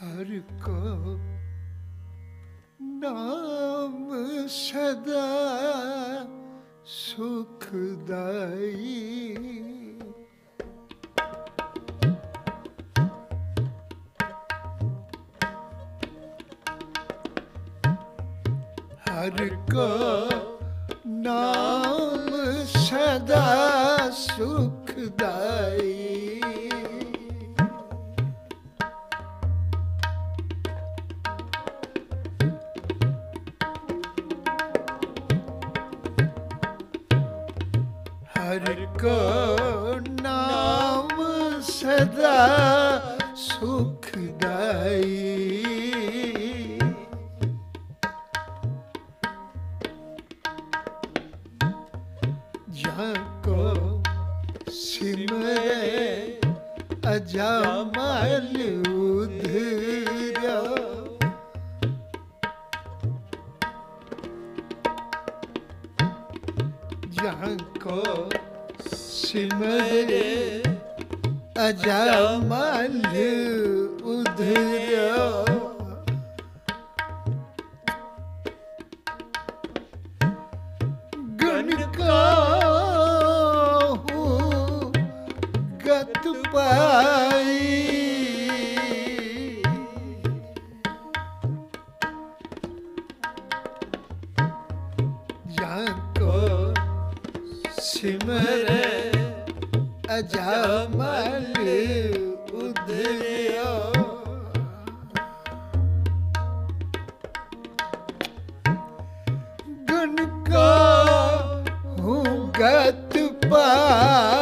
ਹਰ ਕੋ ਨਾਮ ਸਦਾ ਸੁਖਦਾਈ। ਹਰ ਕੋ ਨਾਮ ਸਦਾ ਸੁਖਦਾਈ। ਹਰ ਨਾਮ ਸਦਾ ਸੁਖਦਾਈ ਜਾਂ ਕੋ ਸਿਮਰੇ ਅਜਮਲ ਸਿਮਰੇ ਅਜਮਲ ਉਧਰਿਆ ਗਨ ਕਾਹੂ ਗਤ ਪਾਈ ਜਾਂ ਸਿਮਰੇ ਅਜਮਲ ਉਧਰਿਆ ਗਨ ਕਾ ਹੂੰ ਗਤ ਪਾਈ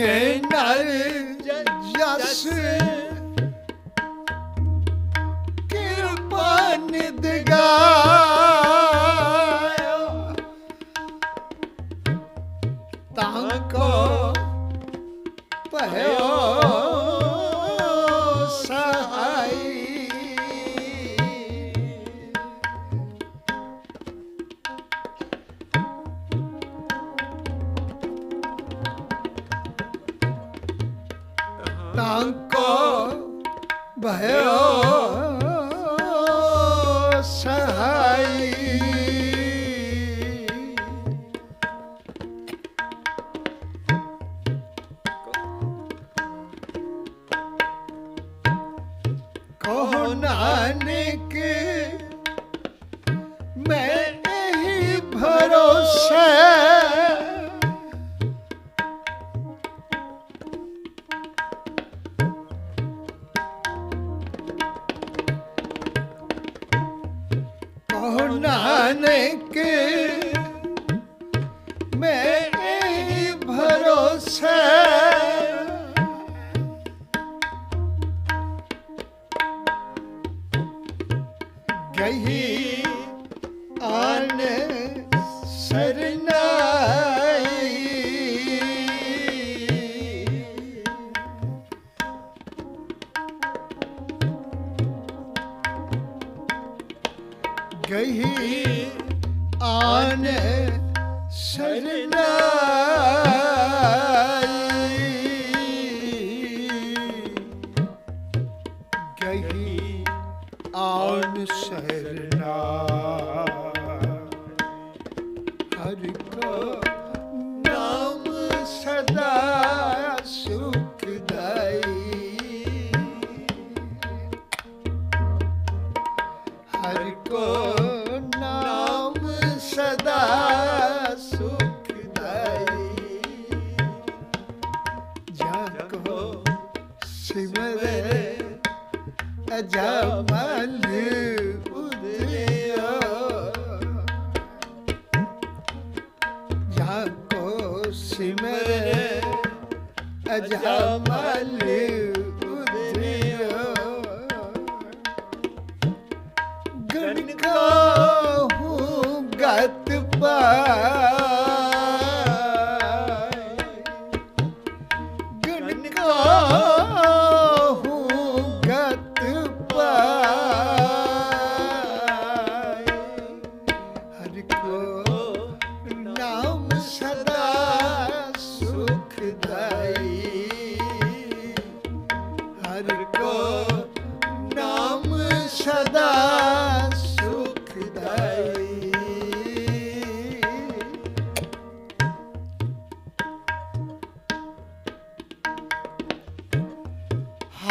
ਜੇ ਨਰ ਗਈ ਆਨ ਸਰਨਾਈ ਅਜਮਲ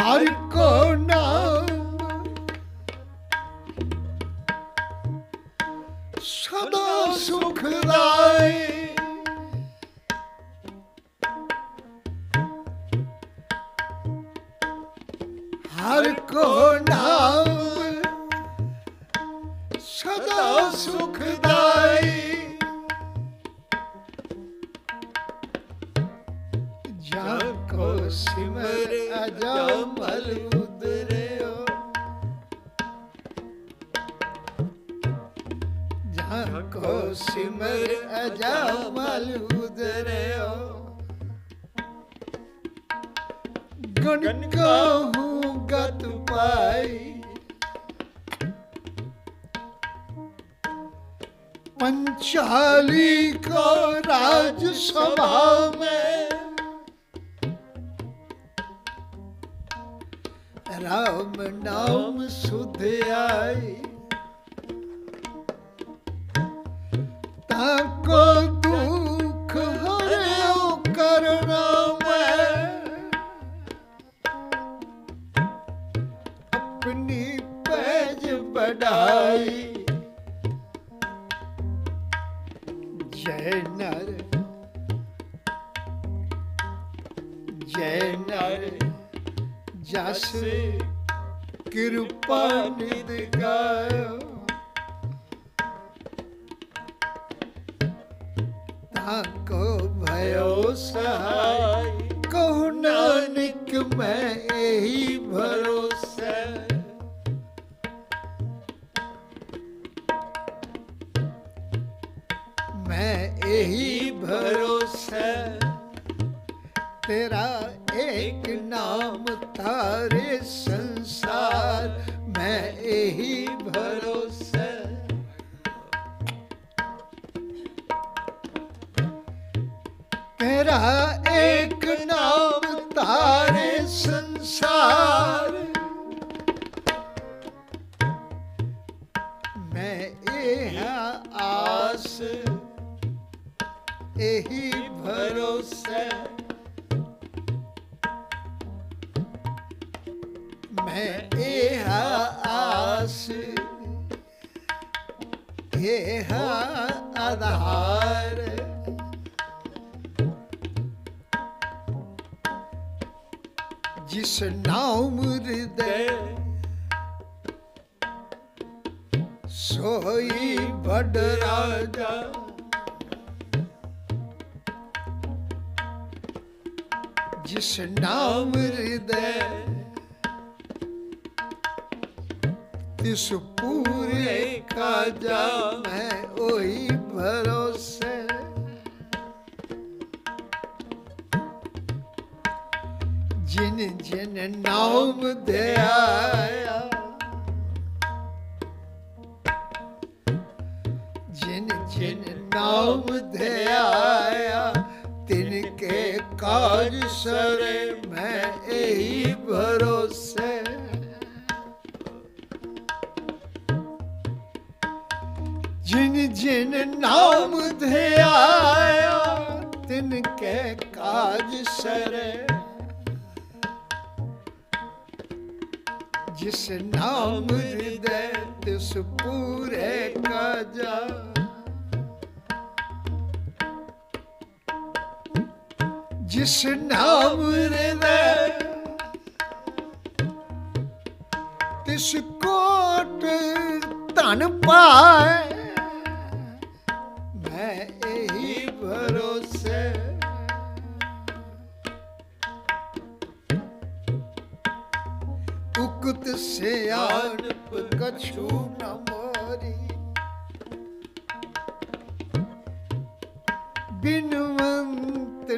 ਹਰ ताको भयो सहाय। कहु नानक मैं यही भरोसा। मैं यही भरोसा। तेरा एक नाम तारे संसार। मैं यही ਮੇਰਾ ਨਾਮ ਤਾਰੇ ਸੰਸਾਰ। ਮੈਂ ਆਸ ਇਹੀ ਭਰੋਸਾ। ਮੈਂ ਇਹ ਆਸ ਇਹ ਆਧਾਰ ਨਾਮ ਹਿਰਦੈ। ਸੋਈ ਵੱਡ ਰਾਜਾ। ਜਿਸ ਨਾਮ ਹਿਰਦੈ ਤਿਸ ਪੂਰੇ ਕਾਜਾ ਮੈਂ ਉਹੀ ਭਰੋ। ਨਾਮ ਦਿਆਇਆ। ਜਿਨ ਜਿਨ ਨਾਮ ਦਿਆਇਆ, ਤਿਨ ਕੇ ਕਾਜ ਸਰੇ ਮੈਂ ਇਹੀ ਭਰੋਸੇ। ਜਿਨ ਜਿਨ ਨਾਮ ਧਿਆਇਆ ਤਿਨ ਕੇ ਕਾਜ ਸਰੇ ਜਿਸ ਨਾਮ ਹਿਰਦੈ ਤਿਸ ਪੂਰੇ ਕਾਜਾ। ਜਿਸ ਨਾਮ ਹਿਰਦੈ ਤਿਸ ਕੋਟ ਧਨ ਪਾਏ। ਸਿਆਣਪ ਕਛੂ ਨਾ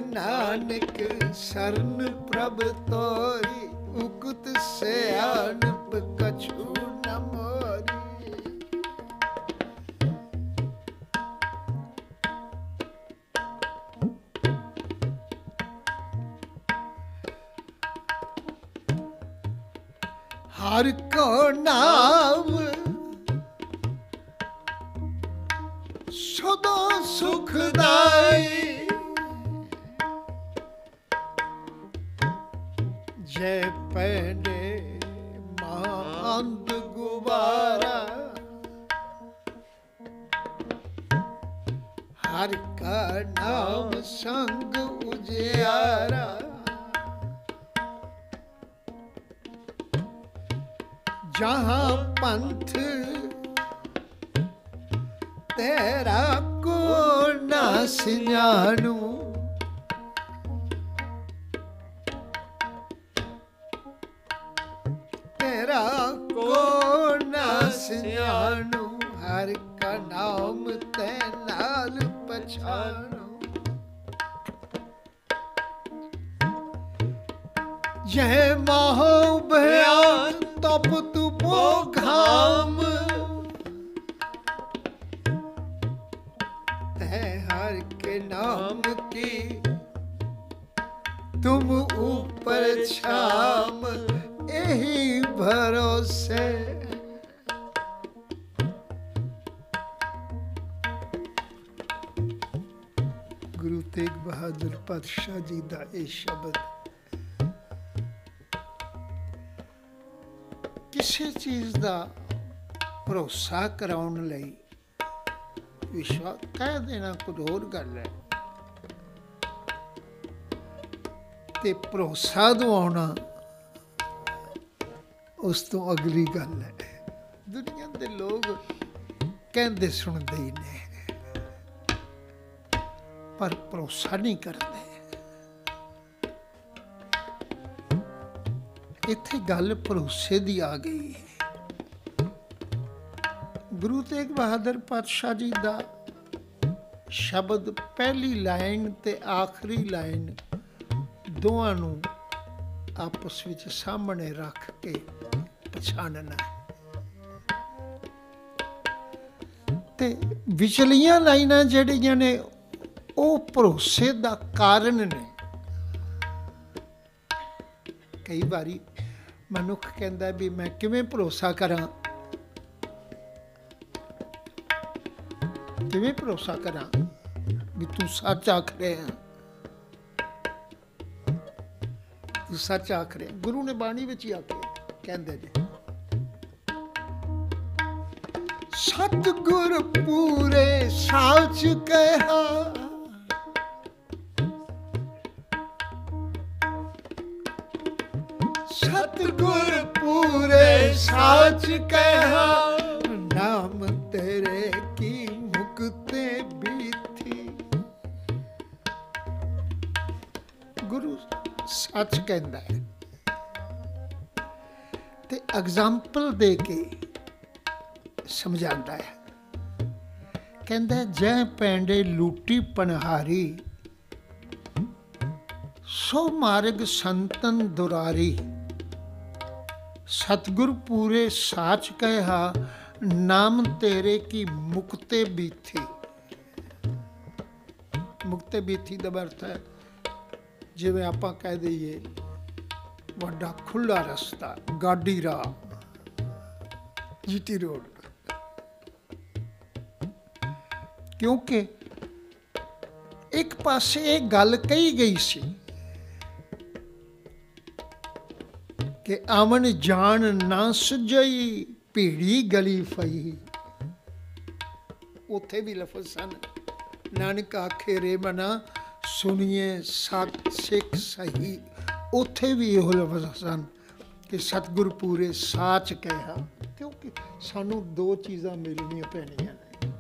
ਨਾਨਕ ਸਰਨ ਪ੍ਰਭ ਤੋਈ ਉਕਤ ਸਿਆਣਪ ਕਛੂ ਨਾ ਹਰ ਕੋ ਨਾਮ। ਸਦਾ ਸੁਖਦਾਈ ਜੇ ਪੈਨੇ ਮੰਦ ਗੁਬਾਰਾ ਹਰ ਕਾ ਨਾਮ ਸੰਗ ਉਜਿਆਰਾ। ਸ਼ਾਹ ਪੰਥ ਤੇਰਾ ਕੋ ਨਾ ਸਿਆਣੂ। ਤੇਰਾ ਕੋ ਨਾ ਸਿਆਣੂ, ਹਰ ਕਾ ਨਾਮ ਤੈ ਨਾਲ ਪਛਾਣੂ। ਜਹ ਮਾਹੋ ਸ਼ਾਮ ਗੁਰੂ ਤੇਗ ਬਹਾਦਰ ਪਾਤਸ਼ਾਹ ਜੀ ਦਾ ਇਹ ਸ਼ਬਦ, ਕਿਸੇ ਚੀਜ਼ ਦਾ ਭਰੋਸਾ ਕਰਾਉਣ ਲਈ ਵਿਸ਼ਵਾਸ ਕਹਿ ਦੇਣਾ ਕੋਈ ਹੋਰ ਗੱਲ ਹੈ। ਤੇ ਭਰੋਸਾ ਦਿਵਾਉਣਾ ਉਸ ਤੋਂ ਅਗਲੀ ਗੱਲ ਹੈ। ਦੁਨੀਆ ਦੇ ਲੋਕ ਕਹਿੰਦੇ ਸੁਣਦੇ ਹੀ ਨੇ, ਪਰ ਭਰੋਸਾ ਨਹੀਂ ਕਰਦੇ। ਇੱਥੇ ਗੱਲ ਭਰੋਸੇ ਦੀ ਆ ਗਈ। ਹੈ ਗੁਰੂ ਤੇਗ ਬਹਾਦਰ ਪਾਤਸ਼ਾਹ ਜੀ ਦਾ ਸ਼ਬਦ ਪਹਿਲੀ ਲਾਈਨ ਤੇ ਆਖਰੀ ਲਾਈਨ ਦੋਵਾਂ ਨੂੰ ਆਪਸ ਵਿੱਚ ਸਾਹਮਣੇ ਰੱਖ ਕੇ ਪਛਾਣਨਾ ਤੇ ਵਿਚਲੀਆਂ ਲਾਈਨਾਂ ਜਿਹੜੀਆਂ ਨੇ, ਉਹ ਭਰੋਸੇ ਦਾ ਕਾਰਨ ਨੇ। ਕਈ ਵਾਰੀ ਮਨੁੱਖ ਕਹਿੰਦਾ ਵੀ ਮੈਂ ਕਿਵੇਂ ਭਰੋਸਾ ਕਰਾਂ? ਕਿਵੇਂ ਭਰੋਸਾ ਕਰਾਂ ਵੀ ਤੂੰ ਸੱਚ ਆਖ ਰਿਹਾ ਤੂੰ ਸੱਚ ਆਖ ਰਿਹਾ। ਗੁਰੂ ਨੇ ਬਾਣੀ ਵਿੱਚ ਹੀ ਆਖਿਆ ਕਹਿੰਦੇ ਨੇ ਸਤਗੁਰ ਪੂਰੇ ਸਾਚ ਕਹਿਆ। ਸਤਗੁਰ ਪੂਰੇ ਸਾਚ ਕਹਿਆ। ਸੱਚ ਕਹਿੰਦਾ ਹੈ। ਤੇ ਐਗਜ਼ਾਮਪਲ ਦੇ ਕੇ ਸਮਝਾਉਂਦਾ ਹੈ। ਕਹਿੰਦਾ ਜੈ ਪੈਂਡੇ ਲੂਟੀ ਪਨਹਾਰੀ ਸੋ ਮਾਰਗ ਸੰਤਨ ਦੁਰਾਰੀ। ਸਤਗੁਰ ਪੂਰੇ ਸਾਚ ਕਹਿਆ, ਨਾਮ ਤੇਰੇ ਕੀ ਮੁਕਤੇ ਬੀਥੀ। ਮੁਕਤੇ ਬੀਥੀ ਦਾ ਅਰਥ ਹੈ ਜਿਵੇਂ ਆਪਾਂ ਕਹਿ ਦਈਏ, ਵੱਡਾ ਖੁੱਲਾ ਰਸਤਾ, ਗਾਡੀ ਰਾਹ, ਜੀਟੀ ਰੋਡ। ਕਿਉਂਕਿ ਇੱਕ ਪਾਸੇ ਇਹ ਗੱਲ ਕਹੀ ਗਈ ਸੀ ਕਿ ਅਮਨ ਜਾਣ ਨਾ ਸੁਜਈ ਭੀੜੀ ਗਲੀ ਫਈ। ਉੱਥੇ ਵੀ ਲਫ਼ਜ਼ ਸਨ, ਨਾਨਕ ਆਖੇ ਰੇ ਮਨਾ ਸੁਣੀਏ ਸਤ ਸਿੱਖ ਸਹੀ। ਉੱਥੇ ਵੀ ਇਹੋ ਲਫ਼ਜ਼ ਸਨ ਕਿ ਸਤਗੁਰ ਪੂਰੇ ਸਾਚ ਕਹਿਆ, ਕਿਉਂਕਿ ਸਾਨੂੰ ਦੋ ਚੀਜ਼ਾਂ ਮਿਲਣੀਆਂ ਪੈਣੀਆਂ ਨੇ।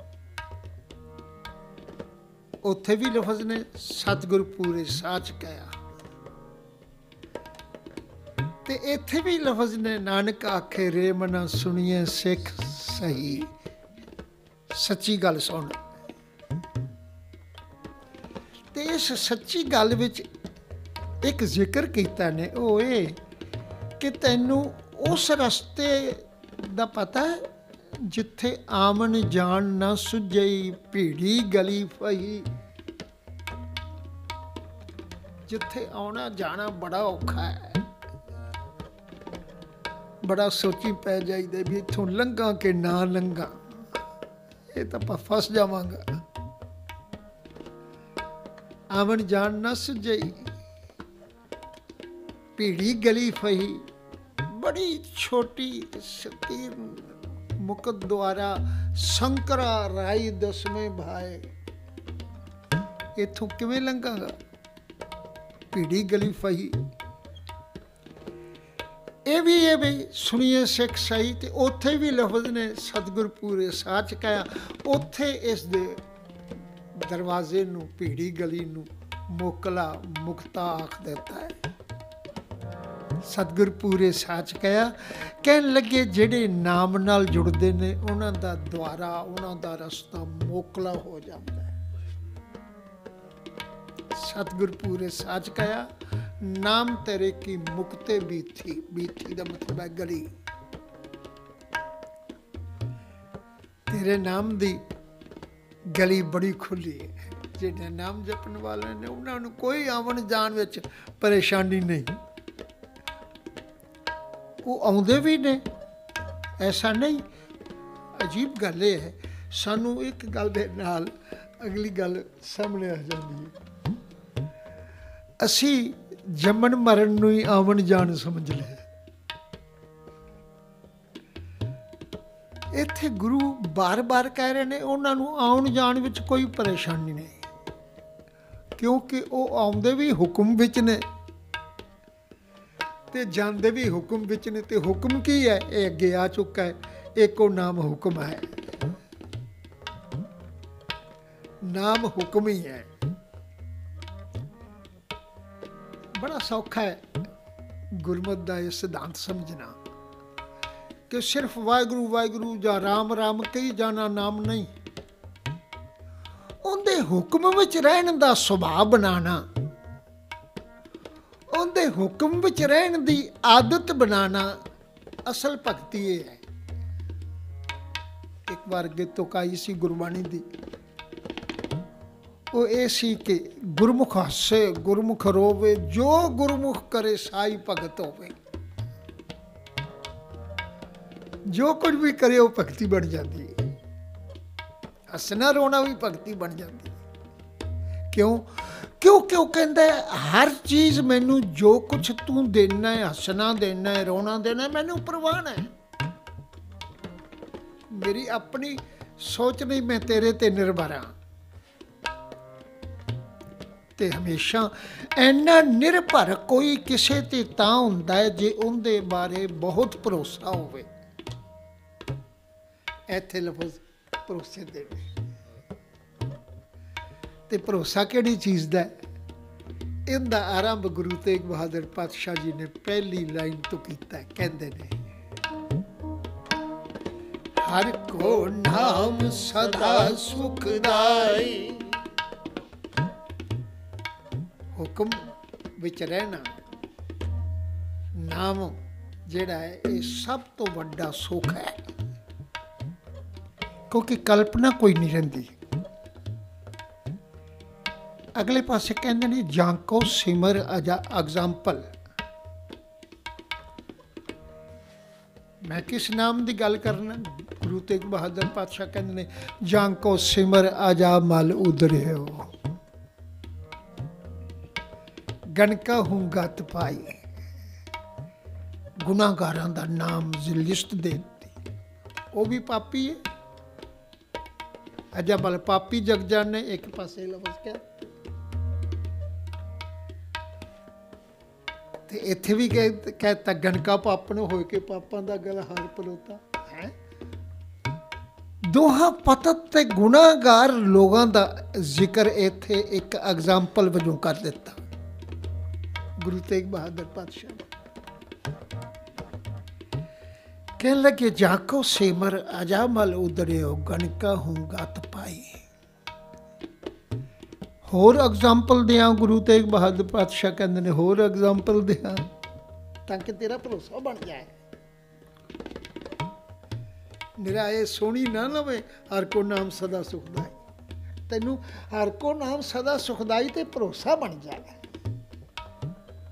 ਉਥੇ ਵੀ ਲਫ਼ਜ਼ ਨੇ, ਸਤਗੁਰ ਪੂਰੇ ਸਾਚ ਕਹਿਆ। ਤੇ ਇੱਥੇ ਵੀ ਲਫ਼ਜ਼ ਨੇ, ਨਾਨਕ ਆਖੇ ਰੇ ਮਨਾ ਸੁਣੀਏ ਸਿੱਖ ਸਹੀ। ਸੱਚੀ ਗੱਲ ਸੁਣ। ਇਸ ਸੱਚੀ ਗੱਲ ਵਿੱਚ ਇੱਕ ਜ਼ਿਕਰ ਕੀਤਾ ਨੇ ਉਹ ਇਹ ਕਿ ਤੈਨੂੰ ਉਸ ਰਸਤੇ ਦਾ ਪਤਾ ਜਿੱਥੇ ਆਮਨ ਜਾਣ ਨਾ ਸੁਝਈ ਭੀੜੀ ਗਲੀ ਫਈ। ਜਿੱਥੇ ਆਉਣਾ ਜਾਣਾ ਬੜਾ ਔਖਾ ਹੈ। ਬੜਾ ਸੋਚੀ ਪੈ ਜਾਈਦਾ ਵੀ ਇਥੋਂ ਲੰਘਾਂ ਕਿ ਨਾ ਲੰਘਾਂ। ਇਹ ਤਾਂ ਆਪਾਂ ਫਸ ਜਾਵਾਂਗਾ। ਆਵਣ ਜਾਣ ਨਾ ਸੁਝਈ ਪੀੜੀ ਗਲੀ ਫਹੀ, ਬੜੀ ਛੋਟੀ ਸਤੀਰ ਮੁਕਤ ਦੁਆਰਾ ਸ਼ੰਕਰਾ ਰਾਈ ਦਸਵੇਂ ਭਾਏ। ਇਥੋਂ ਕਿਵੇਂ ਲੰਘਾਂਗਾ? ਪੀੜੀ ਗਲੀ ਫਹੀ। ਇਹ ਵੀ ਇਹ ਵੀ, ਸੁਣੀਏ ਸਿੱਖ ਸਹੀ ਤੇ ਉੱਥੇ ਵੀ ਲਫ਼ਜ਼ ਨੇ ਸਤਿਗੁਰ ਪੂਰੇ ਸਾਚ ਕਹਿਆ ਉੱਥੇ ਇਸ ਦੇ ਦਰਵਾਜ਼ੇ ਨੂੰ, ਭੀੜੀ ਗਲੀ ਨੂੰ ਮੋਕਲਾ ਮੁਕਤਾ ਆਖ ਦਿੱਤਾ ਹੈ। ਸਤਿਗੁਰ ਪੂਰੇ ਸਾਚ ਕਹਿਆ ਕਹਿਣ ਲੱਗੇ ਜਿਹੜੇ ਨਾਮ ਨਾਲ ਜੁੜਦੇ ਨੇ, ਉਹਨਾਂ ਦਾ ਦੁਆਰਾ, ਉਹਨਾਂ ਦਾ ਰਸਤਾ ਮੋਕਲਾ ਹੋ ਜਾਂਦਾ ਹੈ। ਸਤਿਗੁਰ ਪੂਰੇ ਸਾਚ ਕਇਆ ਨਾਮ ਤੇਰੇ ਕੀ ਮੁਕਤੇ ਬੀਥੀ ਬੀਥੀ ਦਾ ਮਤਲਬ ਹੈ ਗਲੀ। ਤੇਰੇ ਨਾਮ ਦੀ ਗਲੀ ਬੜੀ ਖੁੱਲੀ ਹੈ। ਜਿਹੜੇ ਨਾਮ ਜਪਣ ਵਾਲੇ ਨੇ ਉਹਨਾਂ ਨੂੰ ਕੋਈ ਆਵਣ ਜਾਣ ਵਿੱਚ ਪਰੇਸ਼ਾਨੀ ਨਹੀਂ। ਉਹ ਆਉਂਦੇ ਵੀ ਨੇ। ਐਸਾ ਨਹੀਂ। ਅਜੀਬ ਗੱਲ ਇਹ ਹੈ। ਸਾਨੂੰ ਇੱਕ ਗੱਲ ਦੇ ਨਾਲ ਅਗਲੀ ਗੱਲ ਸਾਹਮਣੇ ਆ ਜਾਂਦੀ ਹੈ। ਅਸੀਂ ਜੰਮਣ ਮਰਨ ਨੂੰ ਹੀ ਆਵਣ ਜਾਣ ਸਮਝ ਲਿਆ। ਇੱਥੇ ਗੁਰੂ ਬਾਰ-ਬਾਰ ਕਹਿ ਰਹੇ ਨੇ, ਉਹਨਾਂ ਨੂੰ ਆਉਣ ਜਾਣ ਵਿੱਚ ਕੋਈ ਪਰੇਸ਼ਾਨੀ ਨਹੀਂ। ਕਿਉਂਕਿ ਉਹ ਆਉਂਦੇ ਵੀ ਹੁਕਮ ਵਿੱਚ ਨੇ। ਤੇ ਜਾਂਦੇ ਵੀ ਹੁਕਮ ਵਿੱਚ ਨੇ, ਤੇ ਹੁਕਮ ਕੀ ਹੈ? ਇਹ ਅੱਗੇ ਆ ਚੁੱਕਾ ਹੈ। ਇੱਕੋ ਨਾਮ ਹੁਕਮ ਹੈ। ਨਾਮ ਹੁਕਮ ਹੀ ਹੈ। ਬੜਾ ਸੌਖਾ ਹੈ ਗੁਰਮਤ ਦਾ ਇਹ ਸਿਧਾਂਤ ਸਮਝਣਾ। ਕਿ ਸਿਰਫ ਵਾਹਿਗੁਰੂ ਵਾਹਿਗੁਰੂ ਜਾਂ ਰਾਮ ਰਾਮ ਕਹੀ ਜਾਣਾ ਨਾਮ ਨਹੀਂ। ਉਹਦੇ ਹੁਕਮ ਵਿੱਚ ਰਹਿਣ ਦਾ ਸੁਭਾਅ ਬਣਾਣਾ ਉਹਦੇ ਹੁਕਮ ਵਿੱਚ ਰਹਿਣ ਦੀ ਆਦਤ ਬਣਾਣਾ ਅਸਲ ਭਗਤੀ ਇਹ ਹੈ। ਇੱਕ ਵਾਰ ਅੱਗੇ ਤੋਂ ਸੀ ਗੁਰਬਾਣੀ ਦੀ। ਉਹ ਇਹ ਸੀ ਕਿ ਗੁਰਮੁਖ ਹੱਸੇ, ਗੁਰਮੁਖ ਰੋਵੇ, ਜੋ ਗੁਰਮੁਖ ਕਰੇ ਸਾਈ ਭਗਤ ਹੋਵੇ। ਜੋ ਕੁਝ ਵੀ ਕਰੇ ਉਹ ਭਗਤੀ ਬਣ ਜਾਂਦੀ ਹੈ। ਹੱਸਣਾ ਰੋਣਾ ਵੀ ਭਗਤੀ ਬਣ ਜਾਂਦੀ ਹੈ। ਕਿਉਂ? ਕਿਉਂ ਕਿਉਂ ਕਹਿੰਦਾ ਹਰ ਚੀਜ਼ ਮੈਨੂੰ ਜੋ ਕੁਝ ਤੂੰ ਦੇਣਾ ਹੈ, ਹੱਸਣਾ ਦੇਣਾ ਹੈ, ਰੋਣਾ ਦੇਣਾ ਮੈਨੂੰ ਪ੍ਰਵਾਨ ਹੈ। ਮੇਰੀ ਆਪਣੀ ਸੋਚ ਨਹੀਂ, ਮੈਂ ਤੇਰੇ ਤੇ ਨਿਰਭਰ ਹਾਂ। ਤੇ ਹਮੇਸ਼ਾ ਐਨਾ ਨਿਰਭਰ ਕੋਈ ਕਿਸੇ ਤੇ ਤਾਂ ਹੁੰਦਾ ਹੈ ਜੇ ਉਹਦੇ ਬਾਰੇ ਬਹੁਤ ਭਰੋਸਾ ਹੋਵੇ। ਇੱਥੇ ਲਫ਼ਜ਼ ਭਰੋਸੇ ਦੇ ਤੇ ਭਰੋਸਾ ਕਿਹੜੀ ਚੀਜ਼ ਦਾ ਇਹਦਾ ਆਰੰਭ ਗੁਰੂ ਤੇਗ ਬਹਾਦਰ ਪਾਤਸ਼ਾਹ ਜੀ ਨੇ ਪਹਿਲੀ ਲਾਈਨ ਤੋਂ ਕੀਤਾ ਕਹਿੰਦੇ ਨੇ, ਹਰ ਕੋ ਨਾਮ ਸਦਾ ਸੁਖਦਾਈ ਹੁਕਮ ਵਿੱਚ ਰਹਿਣਾ, ਨਾਮ ਜਿਹੜਾ ਹੈ, ਇਹ ਸਭ ਤੋਂ ਵੱਡਾ ਸੁਖ ਹੈ। ਕਿਉਂਕਿ ਕਲਪਨਾ ਕੋਈ ਨਹੀਂ ਰਹਿੰਦੀ। ਅਗਲੇ ਪਾਸੇ ਕਹਿੰਦੇ ਨੇ ਜਾਂ ਕੋ ਸਿਮਰ ਅਜਾ ਐਗਜ਼ਾਮਪਲ ਮੈਂ ਕਿਸ ਨਾਮ ਦੀ ਗੱਲ ਕਰਨਾ ਗੁਰੂ ਤੇਗ ਬਹਾਦਰ ਪਾਤਸ਼ਾਹ ਕਹਿੰਦੇ ਨੇ ਜਾਂ ਕੋ ਸਿਮਰ ਅਜਾ ਮਲ ਉਦਰਿਓ ਗਣਕਾ ਹੂੰ ਗਤ ਪਾਈ। ਗੁਨਾਹਗਾਰਾਂ ਦਾ ਨਾਮ ਲਿਸਟ ਦੇ ਉਹ ਵੀ ਪਾਪੀ ਹੈ। ਅਜਾ ਬਲ ਪਾਪੀ ਜਗ ਜਾਣੇ ਇੱਕ ਪਾਸੇ ਲਫ਼ਜ਼ ਕਿਹਾ ਤੇ ਇੱਥੇ ਵੀ ਕਹਿਤਾ ਗਣਕਾ ਪਾਪਣ ਹੋਏ ਕੇ ਪਾਪਾਂ ਦਾ ਗਲ ਹਾਰ ਪਲੋਤਾ ਹੈ? ਦੋਹਾ ਪਤਤ ਤੇ ਗੁਨਾਹਗਾਰ ਲੋਕਾਂ ਦਾ ਜ਼ਿਕਰ ਇੱਥੇ ਇੱਕ ਐਗਜ਼ਾਮਪਲ ਵਜੋਂ ਕਰ ਦਿੱਤਾ। ਗੁਰੂ ਤੇਗ ਬਹਾਦਰ ਪਾਤਸ਼ਾਹ ਕਹਿਣ ਲੱਗੇ ਜਾਕੋ ਸਿਮਰ ਅਜਾਮਲ ਉਦਰਿਓ, ਗਣਕਾ ਹੂੰ ਪਾਈ। ਹੋਰ ਐਗਜ਼ਾਮਪਲ ਦਿਆਂ, ਗੁਰੂ ਤੇਗ ਬਹਾਦਰ ਪਾਤਸ਼ਾਹ ਕਹਿੰਦੇ ਨੇ, ਹੋਰ ਐਗਜ਼ਾਮਪਲ ਦਿਆਂ, ਤਾਂ ਕਿ ਤੇਰਾ ਭਰੋਸਾ ਬਣ ਜਾਏ। ਮੇਰਾ ਇਹ ਸੋਣੀ ਨਾ ਲਵੇ, ਹਰ ਕੋ ਨਾਮ ਸਦਾ ਸੁਖਦਾਈ। ਤੈਨੂੰ ਹਰ ਕੋ ਨਾਮ ਸਦਾ ਸੁਖਦਾਈ ਤੇ ਭਰੋਸਾ ਬਣ ਜਾਏ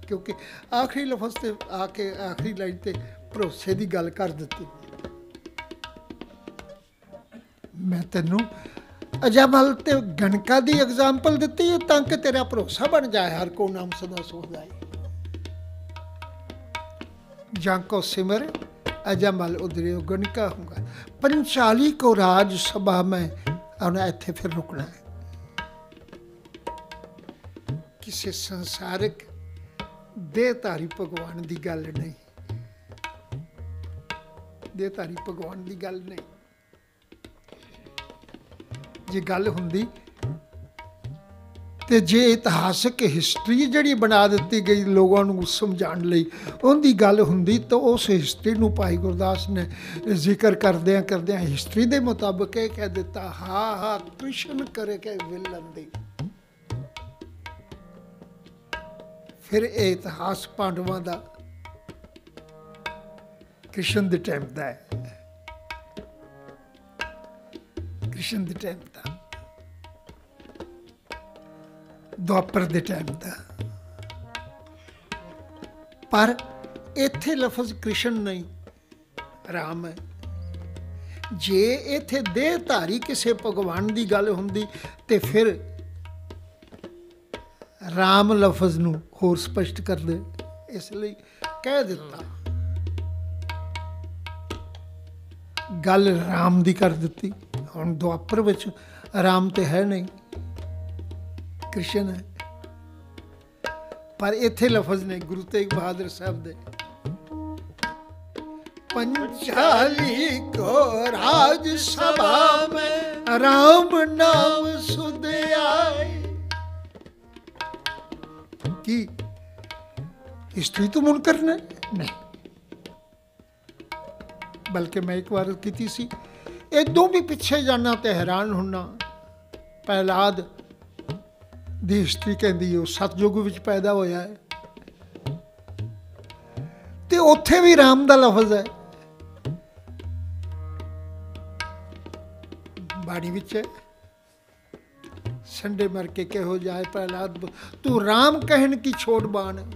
ਕਿਉਂਕਿ ਆਖਰੀ ਲਫ਼ਜ਼ ਤੇ ਆ ਕੇ, ਆਖਰੀ ਲਾਈਨ ਤੇ ਭਰੋਸੇ ਦੀ ਗੱਲ ਕਰ ਦਿੱਤੀ। ਮੈਂ ਤੈਨੂੰ ਅਜਮਲ ਤੇ ਗਣਕਾ ਦੀ ਐਗਜ਼ਾਮਪਲ ਦਿੱਤੀ ਹੈ ਤਾਂ ਕਿ ਤੇਰਾ ਭਰੋਸਾ ਬਣ ਜਾਏ, ਹਰ ਕੋ ਨਾਮ ਸਦਾ ਸੋਹਦਾਈ ਜਾਂ ਕੋ ਸਿਮਰ, ਅਜਮਲ ਉਦਰਿਓ ਗਣਕਾ ਹੋਗਾ ਪੰਚਾਲੀ ਕੋ ਰਾਜ ਸਭਾ ਮੈਂ ਉਹਨਾਂ ਇੱਥੇ ਫਿਰ ਰੁਕਣਾ ਹੈ। ਕਿਸੇ ਸੰਸਾਰਿਕ ਦੇਹਧਾਰੀ ਭਗਵਾਨ ਦੀ ਗੱਲ ਨਹੀਂ। ਦੇਹਧਾਰੀ ਭਗਵਾਨ ਦੀ ਗੱਲ ਨਹੀਂ। ਜੇ ਗੱਲ ਹੁੰਦੀ, ਤੇ ਜੇ ਇਤਿਹਾਸਕ ਹਿਸਟਰੀ ਜਿਹੜੀ ਬਣਾ ਦਿੱਤੀ ਗਈ ਲੋਕਾਂ ਨੂੰ ਸਮਝਾਉਣ ਲਈ, ਉਹਦੀ ਗੱਲ ਹੁੰਦੀ ਤਾਂ ਉਸ ਹਿਸਟਰੀ ਨੂੰ ਭਾਈ ਗੁਰਦਾਸ ਨੇ ਜ਼ਿਕਰ ਕਰਦਿਆਂ ਕਰਦਿਆਂ ਹਿਸਟਰੀ ਦੇ ਮੁਤਾਬਕ ਇਹ ਕਹਿ ਦਿੱਤਾ, ਹਾ ਹਾ, ਕ੍ਰਿਸ਼ਨ ਕਰੇ ਕੇ ਵਿਲਨ ਦੀ। ਫਿਰ ਇਹ ਇਤਿਹਾਸ ਪਾਂਡਵਾਂ ਦਾ ਕ੍ਰਿਸ਼ਨ ਦੇ ਟਾਈਮ ਦਾ ਹੈ। ਕ੍ਰਿਸ਼ਨ ਦੇ ਟਾਈਮ ਦਾ। ਦੁਆਪਰ ਦੇ ਟਾਈਮ ਦਾ। ਪਰ ਇੱਥੇ ਲਫ਼ਜ਼ ਕ੍ਰਿਸ਼ਨ ਨਹੀਂ, ਰਾਮ ਹੈ। ਜੇ ਇੱਥੇ ਦੇਹ ਧਾਰੀ ਕਿਸੇ ਭਗਵਾਨ ਦੀ ਗੱਲ ਹੁੰਦੀ ਤੇ ਫਿਰ ਰਾਮ ਲਫ਼ਜ਼ ਨੂੰ ਹੋਰ ਸਪਸ਼ਟ ਕਰਦੇ ਇਸ ਲਈ ਕਹਿ ਦਿੱਤਾ। ਗੱਲ ਰਾਮ ਦੀ ਕਰ ਦਿੱਤੀ ਹੁਣ ਦੁਆਪਰ ਵਿੱਚ ਰਾਮ ਤੇ ਹੈ ਨਹੀਂ ਕ੍ਰਿਸ਼ਨ ਹੈ ਪਰ ਇੱਥੇ ਲਫ਼ਜ਼ ਨੇ ਗੁਰੂ ਤੇਗ ਬਹਾਦਰ ਸਾਹਿਬ ਦੇ पंचाली को राज सभा में राम नाम सुध आए की स्त्री तो मुनकर ने नहीं ਬਲਕਿ ਮੈਂ ਇੱਕ ਵਾਰ ਕੀਤੀ ਸੀ। ਇਦੋਂ ਵੀ ਪਿੱਛੇ ਜਾਣਾ ਤੇ ਹੈਰਾਨ ਹੁੰਨਾ ਪਹਿਲਾਦ ਦੀ ਹਿਸਟਰੀ ਕਹਿੰਦੀ ਉਹ ਸਤਜੁਗ ਵਿੱਚ ਪੈਦਾ ਹੋਇਆ ਹੈ। ਤੇ ਉੱਥੇ ਵੀ ਰਾਮ ਦਾ ਲਫ਼ਜ਼ ਹੈ। ਬਾਣੀ ਵਿੱਚ ਹੈ, ਸੰਡੇ ਮਰ ਕੇ ਕਿਹੋ ਜਾਏ ਪ੍ਰਹਲਾਦ, ਤੂੰ ਰਾਮ ਕਹਿਣ ਕੀ ਛੋੜ ਬਾਣ।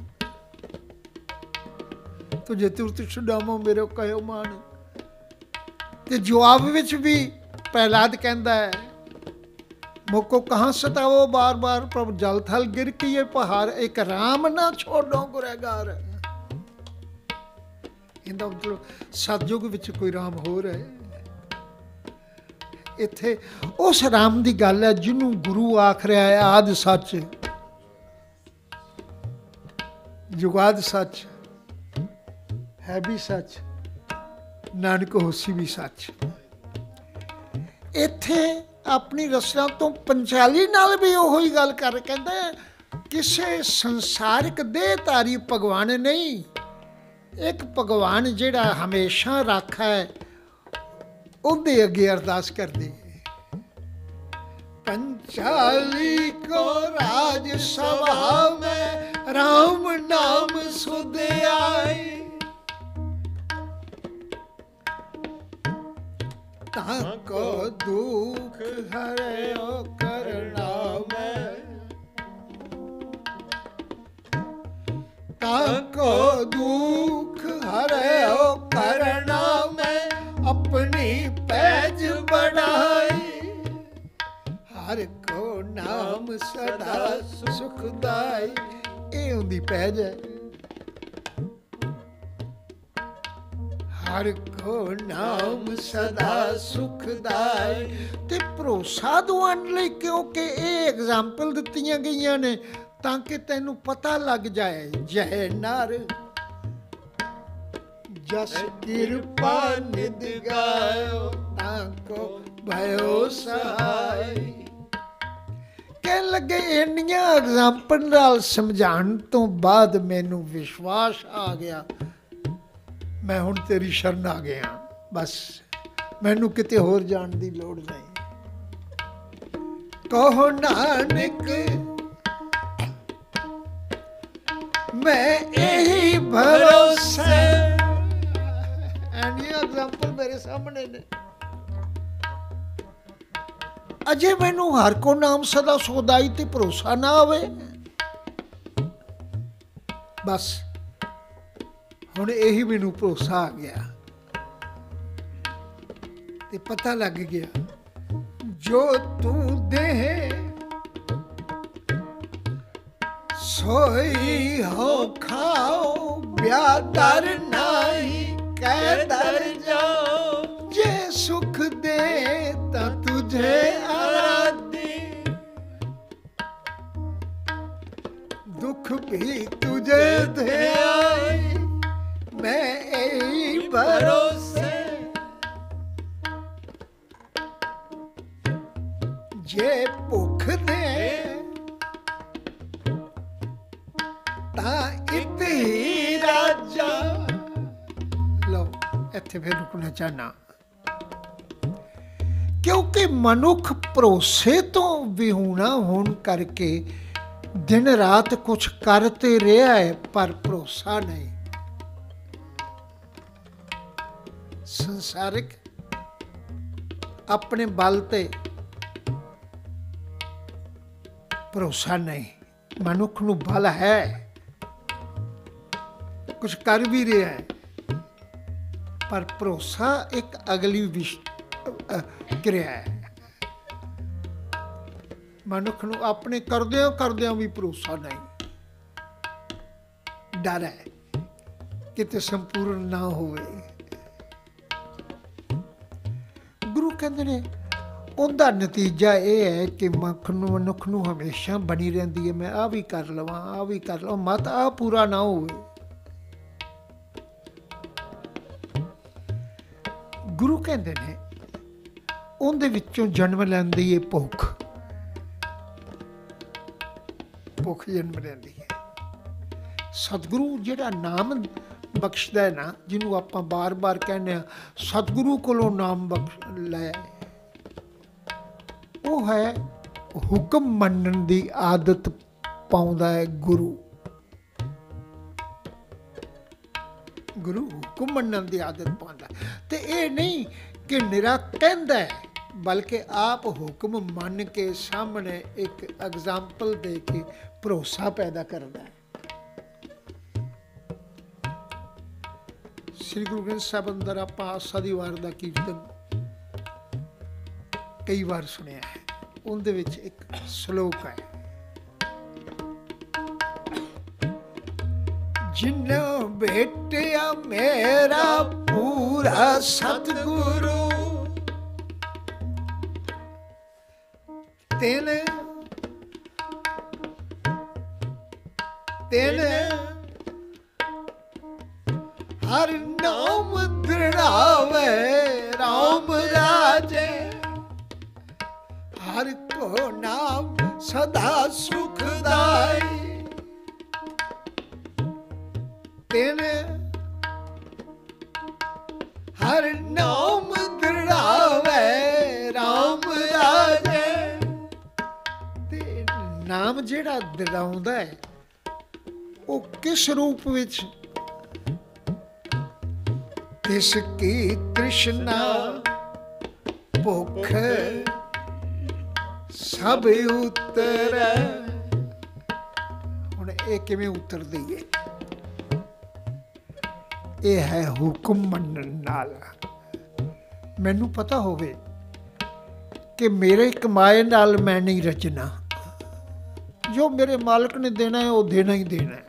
ਤੁਝੇ ਤੁਰਤ ਛੁਡਾਮੋ ਮੇਰੇ ਕਹਿਓ ਮਾਣ। ਤੇ ਜਵਾਬ ਵਿੱਚ ਵੀ ਪ੍ਰਹਿਲਾਦ ਕਹਿੰਦਾ ਹੈ, ਮੋਕੋ ਕਹਾਂ ਸਤਾਵੋ ਬਾਰ ਬਾਰ ਪ੍ਰਭ ਜਲ ਥਲ ਗਿਰ ਕੇ ਇਹ ਪਹਾੜ, ਇੱਕ ਰਾਮ ਨਾ ਛੋੜੋ ਗੁਰੇਗਾਰ ਇਹਦਾ ਮਤਲਬ ਸਤਜੁਗ ਵਿੱਚ ਕੋਈ ਰਾਮ ਹੋਰ ਹੈ। ਇੱਥੇ ਉਸ ਰਾਮ ਦੀ ਗੱਲ ਹੈ ਜਿਹਨੂੰ ਗੁਰੂ ਆਖ ਰਿਹਾ ਹੈ, ਆਦ ਸੱਚ। ਜੁਗਾਦ ਸੱਚ ਹੈ ਵੀ ਸੱਚ। ਨਾਨਕ ਹੋਸੀ ਵੀ ਸੱਚ। ਇੱਥੇ ਆਪਣੀ ਰਸਨਾ ਤੋਂ ਪੰਚਾਲੀ ਨਾਲ ਵੀ ਉਹ ਹੀ ਗੱਲ ਕਰ ਕਹਿੰਦਾ ਕਿਸੇ ਸੰਸਾਰਿਕ ਦੇਹਧਾਰੀ ਭਗਵਾਨ ਨਹੀਂ। ਇੱਕ ਭਗਵਾਨ ਜਿਹੜਾ ਹਮੇਸ਼ਾ ਰੱਖਾ ਹੈ, ਉਹਦੇ ਅੱਗੇ ਅਰਦਾਸ ਕਰਦੇ ਪੰਚਾਲੀ ਕੋ ਰਾਜ ਸਭਾ ਮੈਂ ਰਾਮ ਨਾਮ ਸੁਧ ਤਾਂ ਤਾਕੋ ਦੁਖ ਹਰਿਓ ਕਰਨਾ ਮੈਂ ਤਾਂ ਤਾਕੋ ਦੁਖ ਹਰਿਓ ਕਰਨਾ ਮੈਂ ਆਪਣੀ ਪੈਜ ਬੜਾਈ ਹਰ ਕੋ ਨਾਮ ਸਦਾ ਸੁਖਦਾਈ ਇਹ ਹੁੰਦੀ ਪੈਜ ਹੈ ਹਰ ਕੋ ਨਾਮ ਸਦਾ ਸੁਖਦਾਈ ਤੇ ਭਰੋਸਾ ਦਵਾਉਣ ਲਈ ਕਿਉਂਕਿ ਇਹ ਐਗਜ਼ਾਮਪਲ ਦਿੱਤੀਆਂ ਗਈਆਂ ਨੇ, ਤਾਂ ਕਿ ਤੈਨੂੰ ਪਤਾ ਲੱਗ ਜਾਏ, ਜੈ ਨਰ। ਜਸ ਕਿਰਪਾ ਨਿਦ ਗਾਇਓ, ਤਾਂ ਕੋ ਭਇਓ ਸਹਾਈ। ਕਹਿ ਲੱਗੇ, ਇੰਨੀਆਂ ਐਗਜ਼ਾਮਪਲ ਨਾਲ ਸਮਝਾਉਣ ਤੋਂ ਬਾਅਦ ਮੈਨੂੰ ਵਿਸ਼ਵਾਸ ਆ ਗਿਆ। ਮੈਂ ਹੁਣ ਤੇਰੀ ਸ਼ਰਨ ਆ ਗਿਆ। ਬਸ, ਮੈਨੂੰ ਕਿਤੇ ਹੋਰ ਜਾਣ ਦੀ ਲੋੜ ਨਹੀਂ। ਕਹੋ ਨਾਨਕ, ਮੈਂ ਇਹੀ ਭਰੋਸਾ ਐਂਡ ਐਗਜ਼ਾਮਪਲ ਮੇਰੇ ਸਾਹਮਣੇ ਨੇ। ਅਜੇ ਮੈਨੂੰ ਹਰ ਕੋ ਨਾਮ ਸਦਾ ਸੋਦਾਈ ਤੇ ਭਰੋਸਾ ਨਾ ਆਵੇ। ਬਸ ਹੁਣ ਇਹੀ ਮੈਨੂੰ ਭਰੋਸਾ ਆ ਗਿਆ। ਤੇ ਪਤਾ ਲੱਗ ਗਿਆ, ਜੋ ਤੂੰ ਦੇ ਸੋਈ ਹੋ ਖਾਓ, ਬਿਆਦਰ ਨਹੀਂ ਕਹਿ ਦਰ ਜਾਓ। ਜੇ ਸੁਖ ਦੇ ਤਾਂ ਤੁਝੇ ਆਰਾਧੀ। ਦੁੱਖ ਵੀ ਤੁਝੇ ਦੇ ਆਈ ਮੈਂ ਇਹ ਭਰੋਸੇ ਜੇ ਭੁੱਖ ਦੇ ਤਾਂ ਇਤਹੀ ਰਾਜਾ ਲੋ ਇੱਥੇ ਫਿਰ ਰੁਕਣਾ ਚਾਹਨਾ ਕਿਉਂਕਿ ਮਨੁੱਖ ਭਰੋਸੇ ਤੋਂ ਵਿਹੂਣਾ ਹੋਣ ਕਰਕੇ ਦਿਨ ਰਾਤ ਕੁਛ ਕਰ ਤੇ ਰਿਹਾ ਹੈ ਪਰ ਭਰੋਸਾ ਨਹੀਂ ਸੰਸਾਰਿਕ ਆਪਣੇ ਬਲ ਤੇ ਭਰੋਸਾ ਨਹੀਂ। ਮਨੁੱਖ ਨੂੰ ਬਲ ਹੈ। ਕੁਝ ਕਰ ਵੀ ਰਿਹਾ ਹੈ। ਪਰ ਭਰੋਸਾ ਇੱਕ ਅਗਲੀ ਵਿਸ਼ ਅ, ਕਿਰਿਆ ਹੈ। ਮਨੁੱਖ ਨੂੰ ਆਪਣੇ ਕਰਦਿਆਂ ਕਰਦਿਆਂ ਵੀ ਭਰੋਸਾ ਨਹੀਂ। ਡਰ ਹੈ। ਕਿਤੇ ਸੰਪੂਰਨ ਨਾ ਹੋਵੇ। ਗੁਰੂ ਕਹਿੰਦੇ ਨੇ, ਉਹਦਾ ਨਤੀਜਾ ਇਹ ਹੈ ਕਿ ਮਨੁੱਖ ਨੂੰ ਮਨੁੱਖ ਨੂੰ ਹਮੇਸ਼ਾ ਬਣੀ ਰਹਿੰਦੀ ਹੈ। ਮੈਂ ਆ ਵੀ ਕਰ ਲਵਾਂ ਆ ਵੀ ਕਰ ਲਵਾਂ, ਮਤ ਆ ਪੂਰਾ ਨਾ ਹੋਵੇ। ਗੁਰੂ ਕਹਿੰਦੇ ਨੇ, ਉਹਦੇ ਵਿੱਚੋਂ ਜਨਮ ਲੈਂਦੀ ਹੈ ਭੁੱਖ। ਭੁੱਖ ਜਨਮ ਲੈਂਦੀ ਹੈ। ਸਤਿਗੁਰੂ ਜਿਹੜਾ ਨਾਮ ਬਖਸ਼ਦਾ ਹੈ ਨਾ, ਜਿਹਨੂੰ ਆਪਾਂ ਬਾਰ-ਬਾਰ ਕਹਿੰਦੇ ਆ ਸਤਿਗੁਰੂ ਕੋਲੋਂ ਨਾਮ ਬਖਸ਼ ਲੈ। ਉਹ ਹੈ ਹੁਕਮ ਮੰਨਣ ਦੀ ਆਦਤ ਪਾਉਂਦਾ ਹੈ ਗੁਰੂ। ਗੁਰੂ ਹੁਕਮ ਮੰਨਣ ਦੀ ਆਦਤ ਪਾਉਂਦਾ ਤੇ ਇਹ ਨਹੀਂ ਕਿ ਨਿਰਾ ਕਹਿੰਦਾ ਹੈ, ਬਲਕਿ ਆਪ ਹੁਕਮ ਮੰਨ ਕੇ ਸਾਹਮਣੇ ਇੱਕ ਐਗਜ਼ਾਮਪਲ ਦੇ ਕੇ ਭਰੋਸਾ ਪੈਦਾ ਕਰਦਾ ਹੈ। ਸ੍ਰੀ ਗੁਰੂ ਗ੍ਰੰਥ ਸਾਹਿਬ ਅੰਦਰ ਆਪਾਂ ਆਸਾ ਦੀ ਵਾਰ ਦਾ ਕੀਰਤਨ ਕਈ ਵਾਰ ਸੁਣਿਆ ਹੈ। ਉਹਦੇ ਵਿੱਚ ਇੱਕ ਸ਼ਲੋਕ ਹੈ। ਜਿਨ੍ਹਾਂ ਭੇਟਿਆ ਮੇਰਾ ਪੂਰਾ ਸਤਿਗੁਰੂ, ਤਿਨ ਤਿਨ ਹਰ ਨਾਮ ਦ੍ਰਿੜਾਵੇ, ਰਾਮ ਰਾਜੇ। ਹਰ ਕੋ ਨਾਮ ਸਦਾ ਸੁਖਦਾਈ। ਤਿਨ ਹਰ ਨਾਮ ਦ੍ਰਿੜਾਵੇ, ਰਾਮ ਰਾਜੇ। ਤੇ ਨਾਮ ਜਿਹੜਾ ਦ੍ਰਿੜਾਉਂਦਾ ਹੈ, ਉਹ ਕਿਸ ਰੂਪ ਵਿੱਚ ਤਿਸ ਕੀ ਤ੍ਰਿਸ਼ਨਾ ਭੁੱਖ ਸਭ ਉਤਰ। ਹੁਣ ਇਹ ਕਿਵੇਂ ਉਤਰਦੀ ਹੈ ਇਹ ਹੈ ਹੁਕਮ ਮੰਨਣ ਨਾਲ। ਮੈਨੂੰ ਪਤਾ ਹੋਵੇ ਕਿ ਮੇਰੇ ਕਮਾਏ ਨਾਲ ਮੈਂ ਨਹੀਂ ਰਚਨਾ ਜੋ ਮੇਰੇ ਮਾਲਕ ਨੇ ਦੇਣਾ ਹੈ, ਉਹ ਦੇਣਾ ਹੀ ਦੇਣਾ ਹੈ।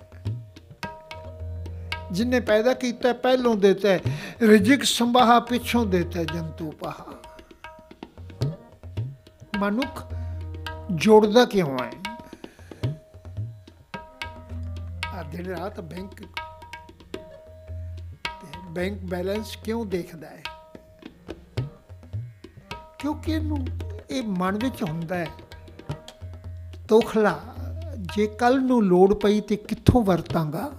ਜਿਨੇ ਪੈਦਾ ਕੀਤਾ ਪਹਿਲੋਂ ਦਿੱਤਾ ਹੈ। ਰਿਜਕ ਸੰਭਾਹਾ ਪਿੱਛੋਂ ਦਿੱਤਾ ਹੈ, ਜੰਤੂ ਪਹਾ ਮਨੁੱਖ ਜੋੜਦਾ ਕਿਉਂ ਹੈ? ਆ ਦਿਨ ਰਾਤ ਬੈਂਕ ਬੈਂਕ ਬੈਲੈਂਸ ਕਿਉਂ ਦੇਖਦਾ ਹੈ? ਕਿਉਂਕਿ ਇਹਨੂੰ ਇਹ ਮਨ ਵਿੱਚ ਹੁੰਦਾ ਹੈ, ਤੋਖਲਾ, ਜੇ ਕੱਲ ਨੂੰ ਲੋੜ ਪਈ ਤੇ ਕਿੱਥੋਂ ਵਰਤਾਂਗਾ?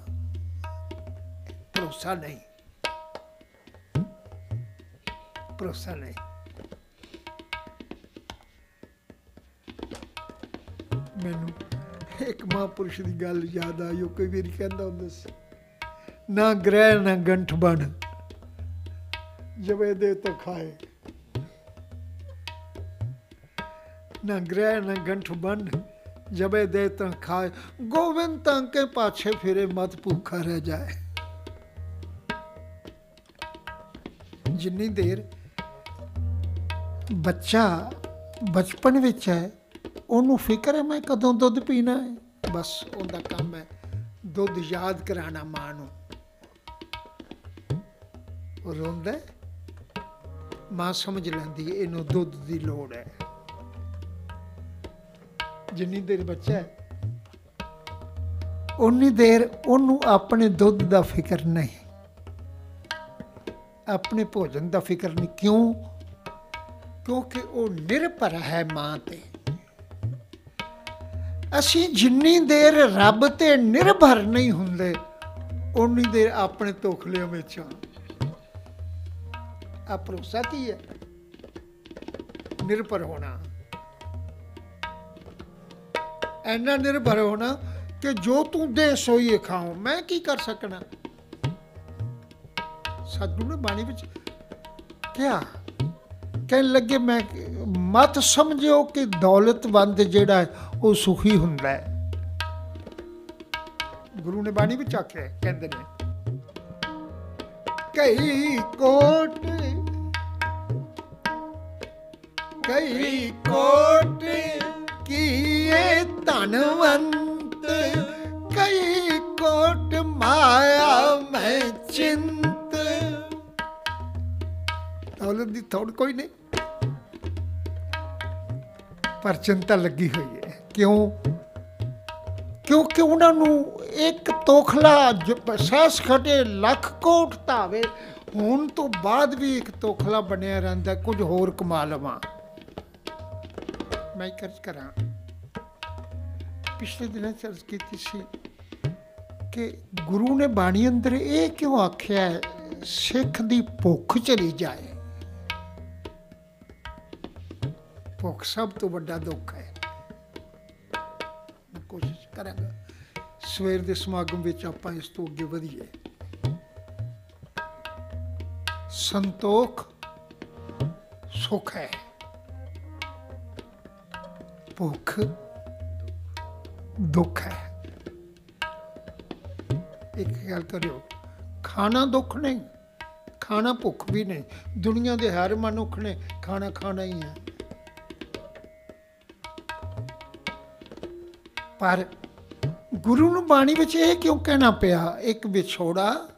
ਭਰੋਸਾ ਨਹੀਂ। ਭਰੋਸਾ ਨਹੀਂ। ਮੈਨੂੰ ਇੱਕ ਮਹਾਂਪੁਰਸ਼ ਦੀ ਗੱਲ ਯਾਦ ਆਈ, ਉਹ ਕਈ ਵਾਰੀ ਕਹਿੰਦਾ ਹੁੰਦਾ ਸੀ, ਨਾ ਗ੍ਰਹਿ, ਨਾ ਗੰਠ ਬਣ, ਜਵੇ ਦੇ ਤੋ ਖਾਏ। ਨਾ ਗ੍ਰਹਿ, ਨਾ ਗੰਠ ਬਣ ਜਬੇ ਦੇ ਤਾਂ ਖਾਏ। ਗੋਵਿੰਦ ਤਾਂ ਕੇ ਪਾਛੇ ਫਿਰੇ, ਮਤ ਭੁੱਖਾ ਰਹਿ ਜਾਏ। ਜਿੰਨੀ ਦੇਰ ਬੱਚਾ ਬਚਪਨ ਵਿੱਚ ਹੈ, ਉਹਨੂੰ ਫਿਕਰ ਹੈ ਮੈਂ ਕਦੋਂ ਦੁੱਧ ਪੀਣਾ ਹੈ? ਬਸ ਉਹਦਾ ਕੰਮ ਹੈ ਦੁੱਧ ਯਾਦ ਕਰਾਣਾ ਮਾਂ ਨੂੰ। ਉਹ ਰੋਂਦਾ ਮਾਂ ਸਮਝ ਲੈਂਦੀ ਹੈ, ਇਹਨੂੰ ਦੁੱਧ ਦੀ ਲੋੜ ਹੈ। ਜਿੰਨੀ ਦੇਰ ਬੱਚਾ ਹੈ ਉਨੀ ਦੇਰ ਉਹਨੂੰ ਆਪਣੇ ਦੁੱਧ ਦਾ ਫਿਕਰ ਨਹੀਂ। ਆਪਣੇ ਭੋਜਨ ਦਾ ਫਿਕਰ ਨਹੀਂ? ਕਿਉਂ? ਕਿਉਂਕਿ ਉਹ ਨਿਰਭਰ ਹੈ ਮਾਂ ਤੇ। ਅਸੀਂ ਜਿੰਨੀ ਦੇਰ ਰੱਬ ਤੇ ਨਿਰਭਰ ਨਹੀਂ ਹੁੰਦੇ ਉਨੀ ਦੇਰ ਆਪਣੇ ਤੋਖਲਿਆਂ ਵਿੱਚ ਆ ਆ ਭਰੋਸਾ ਕੀ ਹੈ? ਨਿਰਭਰ ਹੋਣਾ। ਐਨਾ ਨਿਰਭਰ ਹੋਣਾ ਕਿ ਜੋ ਤੂੰ ਦੇ ਸੋਈ ਖਾਉ ਮੈਂ ਕੀ ਕਰ ਸਕਣਾ? ਸਤਿਗੁਰੂ ਨੇ ਬਾਣੀ ਵਿੱਚ ਕਿਹਾ, ਕਹਿਣ ਲੱਗੇ, ਮੈਂ ਮਤ ਸਮਝਿਓ ਕਿ ਦੌਲਤਵੰਦ ਜਿਹੜਾ ਹੈ, ਉਹ ਸੁਖੀ ਹੁੰਦਾ ਹੈ। ਗੁਰੂ ਨੇ ਬਾਣੀ ਵਿੱਚ ਆਖਿਆ ਕਹਿੰਦੇ ਨੇ, ਕਈ ਕੋਟ ਕਈ ਕੋਟ ਕੀਏ ਧਨਵੰਤ, ਕਈ ਕੋਟ ਮਾਇਆ ਮੈਂ ਚਿੰਤ ਦੌਲਤ ਦੀ ਥੋੜ ਕੋਈ ਨਹੀਂ। ਪਰ ਚਿੰਤਾ ਲੱਗੀ ਹੋਈ ਹੈ। ਕਿਉਂ? ਕਿਉਂਕਿ ਉਹਨਾਂ ਨੂੰ ਇੱਕ ਤੋਖਲਾ ਸਹਿਸ ਖਟੇ ਲੱਖ ਕੋਟ ਧਾਵੇ। ਹੁਣ ਤੋਂ ਬਾਅਦ ਵੀ ਇੱਕ ਤੋਖਲਾ ਬਣਿਆ ਰਹਿੰਦਾ, ਕੁਝ ਹੋਰ ਕਮਾ ਲਵਾਂ। ਮੈਂ ਕਰਜ ਕਰਾਂ। ਪਿਛਲੇ ਦਿਨਾਂ ਚਰਚ ਕੀਤੀ ਸੀ ਕਿ ਗੁਰੂ ਨੇ ਬਾਣੀ ਅੰਦਰ ਇਹ ਕਿਉਂ ਆਖਿਆ ਸਿੱਖ ਦੀ ਭੁੱਖ ਚਲੀ ਜਾਏ। ਭੁੱਖ ਸਭ ਤੋਂ ਵੱਡਾ ਦੁੱਖ ਹੈ। ਮੈਂ ਕੋਸ਼ਿਸ਼ ਕਰਾਂਗਾ। ਸਵੇਰ ਦੇ ਸਮਾਗਮ ਵਿੱਚ ਆਪਾਂ ਇਸ ਤੋਂ ਅੱਗੇ ਵਧੀਏ। ਸੰਤੋਖ ਸੁਖ ਹੈ। ਭੁੱਖ ਦੁੱਖ ਹੈ। ਇੱਕ ਗੱਲ ਕਰਿਓ, ਖਾਣਾ ਦੁੱਖ ਨਹੀਂ, ਖਾਣਾ ਭੁੱਖ ਵੀ ਨਹੀਂ। ਦੁਨੀਆ ਦੇ ਹਰ ਮਨੁੱਖ ਨੇ ਖਾਣਾ ਖਾਣਾ ਹੀ ਹੈ। ਪਰ ਗੁਰੂ ਨੂੰ ਬਾਣੀ ਵਿੱਚ ਇਹ ਕਿਉਂ ਕਹਿਣਾ ਪਿਆ? ਇੱਕ ਵਿਛੋੜਾ,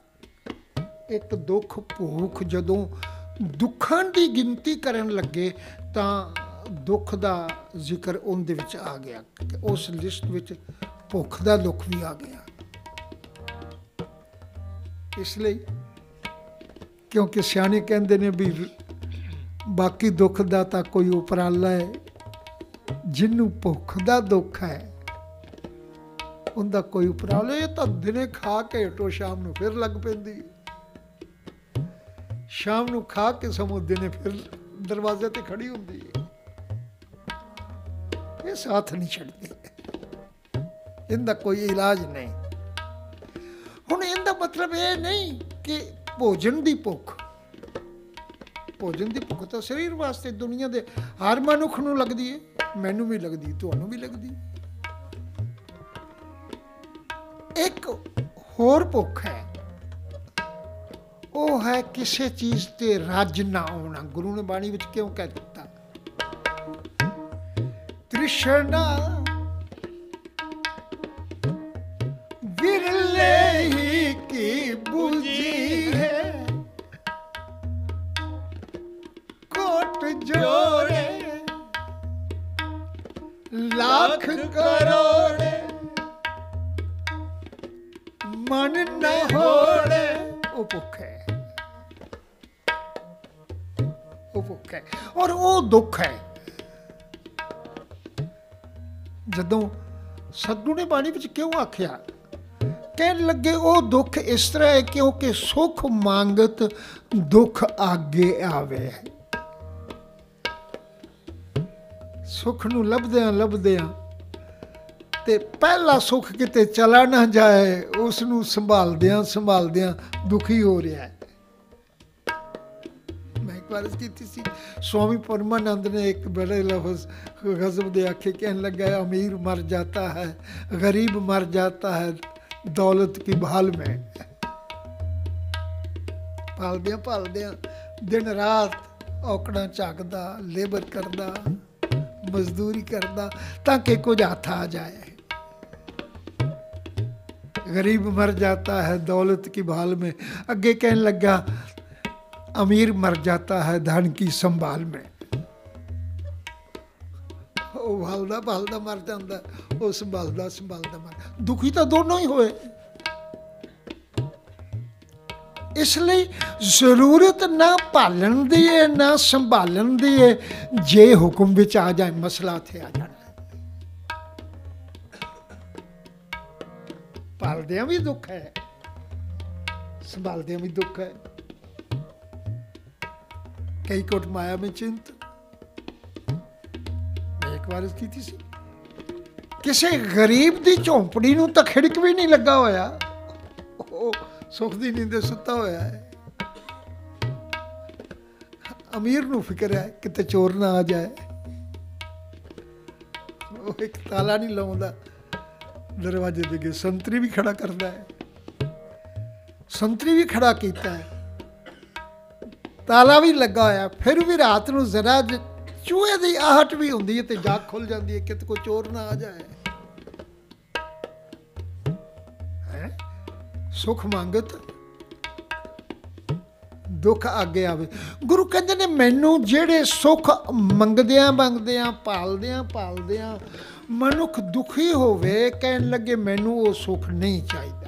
ਇੱਕ ਦੁੱਖ ਭੂਖ, ਜਦੋਂ ਦੁੱਖਾਂ ਦੀ ਗਿਣਤੀ ਕਰਨ ਲੱਗੇ ਤਾਂ ਦੁੱਖ ਦਾ ਜ਼ਿਕਰ ਉਹਦੇ ਵਿੱਚ ਆ ਗਿਆ ਉਸ ਲਿਸਟ ਵਿੱਚ ਭੁੱਖ ਦਾ ਦੁੱਖ ਵੀ ਆ ਗਿਆ। ਇਸ ਲਈ ਕਿਉਂਕਿ ਸਿਆਣੇ ਕਹਿੰਦੇ ਨੇ ਵੀ ਬਾਕੀ ਦੁੱਖ ਦਾ ਤਾਂ ਕੋਈ ਉਪਰਾਲਾ ਹੈ, ਜਿੰਨੂੰ ਭੁੱਖ ਦਾ ਦੁੱਖ ਹੈ ਉਹਦਾ ਕੋਈ ਉਪਰਾਲਾ ਇਹ ਤਾਂ ਦਿਨੇ ਖਾ ਕੇ ਹਟੋ, ਸ਼ਾਮ ਨੂੰ ਫਿਰ ਲੱਗ ਪੈਂਦੀ ਸ਼ਾਮ ਨੂੰ ਖਾ ਕੇ ਸਮੋ ਦਿਨੇ ਫਿਰ ਦਰਵਾਜ਼ੇ ਤੇ ਖੜੀ ਹੁੰਦੀ ਹੈ। ਇਹ ਸਾਥ ਨਹੀਂ ਛੱਡਦੀ। ਇਹਦਾ ਕੋਈ ਇਲਾਜ ਨਹੀਂ। ਹੁਣ ਇਹਦਾ ਮਤਲਬ ਇਹ ਨਹੀਂ ਕਿ ਭੋਜਨ ਦੀ ਭੁੱਖ। ਭੋਜਨ ਦੀ ਭੁੱਖ ਤਾਂ ਸਰੀਰ ਵਾਸਤੇ, ਦੁਨੀਆ ਦੇ ਹਰ ਮਨੁੱਖ ਨੂੰ ਲੱਗਦੀ ਹੈ। ਮੈਨੂੰ ਵੀ ਲੱਗਦੀ, ਤੁਹਾਨੂੰ ਵੀ ਲੱਗਦੀ ਇੱਕ ਹੋਰ ਭੁੱਖ ਹੈ। ਉਹ ਹੈ ਕਿਸੇ ਚੀਜ਼ ਤੇ ਰੱਜ ਨਾ ਆਉਣਾ। ਗੁਰੂ ਨੇ ਬਾਣੀ ਵਿੱਚ ਕਿਉਂ ਕਹਿ ਦਿੱਤਾ? ਤ੍ਰਿਸ਼ਨਾ ਸਤਿਗੁਰੂ ਨੇ ਬਾਣੀ ਵਿੱਚ ਕਿਉਂ ਆਖਿਆ? ਕਹਿਣ ਲੱਗੇ, ਉਹ ਦੁੱਖ ਇਸ ਤਰ੍ਹਾਂ ਹੈ ਕਿਉਂਕਿ ਸੁਖ ਮੰਗਤ ਦੁੱਖ ਆਗੇ ਆਵੇ ਸੁਖ ਨੂੰ ਲੱਭਦੇ ਆ ਲੱਭਦੇ ਆ ਤੇ ਪਹਿਲਾ ਸੁਖ ਕਿਤੇ ਚਲਾ ਨਾ ਜਾਏ, ਉਸ ਨੂੰ ਸੰਭਾਲਦਿਆਂ ਆ ਦੁਖੀ ਹੋ ਰਿਹਾ ਹੈ। ਸਿਫਾਰਿਸ਼ ਕੀਤੀ ਸੀ। ਸਵਾਮੀ ਪਰਮਾਨੰਦ ਨੇ ਇੱਕ ਬੜੇ ਲਫ਼ਜ਼ ਗਜ਼ਬ ਦੇ ਆਖੇ ਕਹਿਣ ਲੱਗਾ, ਅਮੀਰ ਮਰ ਜਾਤਾ ਹੈ, ਗਰੀਬ ਮਰ ਜਾਤਾ ਹੈ, ਦੌਲਤ ਕੀ ਭਾਲ ਮੈਂ? ਪਾਲਦੇ ਪਾਲਦੇ ਦਿਨ ਰਾਤ ਔਕੜਾਂ ਝਾਕਦਾ, ਲੇਬਰ ਕਰਦਾ, ਮਜ਼ਦੂਰੀ ਕਰਦਾ, ਤਾਂ ਕਿ ਕੁਝ ਹੱਥ ਆ ਜਾਏ। ਗਰੀਬ ਮਰ ਜਾਤਾ ਹੈ, ਦੌਲਤ ਕੀ ਭਾਲ ਮੈਂ? ਅੱਗੇ ਕਹਿਣ ਲੱਗਾ अमीर मर जाता है धन की संभाल में ਉਹ ਭਾਲਦਾ ਭਾਲਦਾ ਮਰ ਜਾਂਦਾ ਉਹ ਸੰਭਾਲਦਾ ਸੰਭਾਲਦਾ ਮਰ ਦੁਖੀ ਤਾਂ ਦੋਨੋਂ ਹੀ ਹੋਏ ਇਸ ਲਈ ਜ਼ਰੂਰਤ ਨਾ ਪਾਲਣ ਦੀ ਹੈ ਨਾ ਸੰਭਾਲਣ ਦੀ ਹੈ ਜੇ ਹੁਕਮ ਵਿੱਚ ਆ ਜਾਏ ਮਸਲਾ ਤੇ ਆ ਜਾਣਾ ਪਾਲਦਿਆਂ ਵੀ ਦੁੱਖ ਹੈ ਸੰਭਾਲਦਿਆਂ ਵੀ ਦੁੱਖ ਹੈ ਕਈ ਕੋਟ ਮਾਇਆ ਵਿੱਚ ਚਿੰਤ। ਮੈਂ ਇੱਕ ਵਾਰ ਕੀਤੀ ਸੀ। ਕਿਸੇ ਗਰੀਬ ਦੀ ਝੌਂਪੜੀ ਨੂੰ ਤਾਂ ਖਿੜਕ ਵੀ ਨਹੀਂ ਲੱਗਾ ਹੋਇਆ। ਉਹ ਸੁੱਖ ਦੀ ਨੀਂਦ ਸੁੱਤਾ ਹੋਇਆ ਹੈ। ਅਮੀਰ ਨੂੰ ਫਿਕਰ ਹੈ ਕਿਤੇ ਚੋਰ ਨਾ ਆ ਜਾਏ। ਉਹ ਇੱਕ ਤਾਲਾ ਨਹੀਂ ਲਾਉਂਦਾ। ਦਰਵਾਜ਼ੇ ਦੇ ਅੱਗੇ ਸੰਤਰੀ ਵੀ ਖੜਾ ਕਰਦਾ ਹੈ। ਸੰਤਰੀ ਵੀ ਖੜਾ ਕੀਤਾ ਹੈ। ਤਾਲਾ ਵੀ ਲੱਗਾ ਹੋਇਆ, ਫਿਰ ਵੀ ਰਾਤ ਨੂੰ ਜ਼ਰਾ ਚੂਹੇ ਦੀ ਆਹਟ ਵੀ ਹੁੰਦੀ ਹੈ ਤੇ ਜਾਗ ਖੁੱਲ ਜਾਂਦੀ ਹੈ, ਕਿਤੇ ਕੋਈ ਚੋਰ ਨਾ ਆ ਜਾਏ। ਹੈ? ਸੁਖ ਮੰਗਤ, ਦੁੱਖ ਅੱਗੇ ਆਵੇ। ਗੁਰੂ ਕਹਿੰਦੇ ਨੇ, ਮੈਨੂੰ ਜਿਹੜੇ ਸੁੱਖ ਮੰਗਦਿਆਂ ਮੰਗਦਿਆਂ, ਪਾਲਦਿਆਂ ਪਾਲਦਿਆਂ ਮਨੁੱਖ ਦੁਖੀ ਹੋਵੇ, ਕਹਿਣ ਲੱਗੇ ਮੈਨੂੰ ਉਹ ਸੁੱਖ ਨਹੀਂ ਚਾਹੀਦਾ।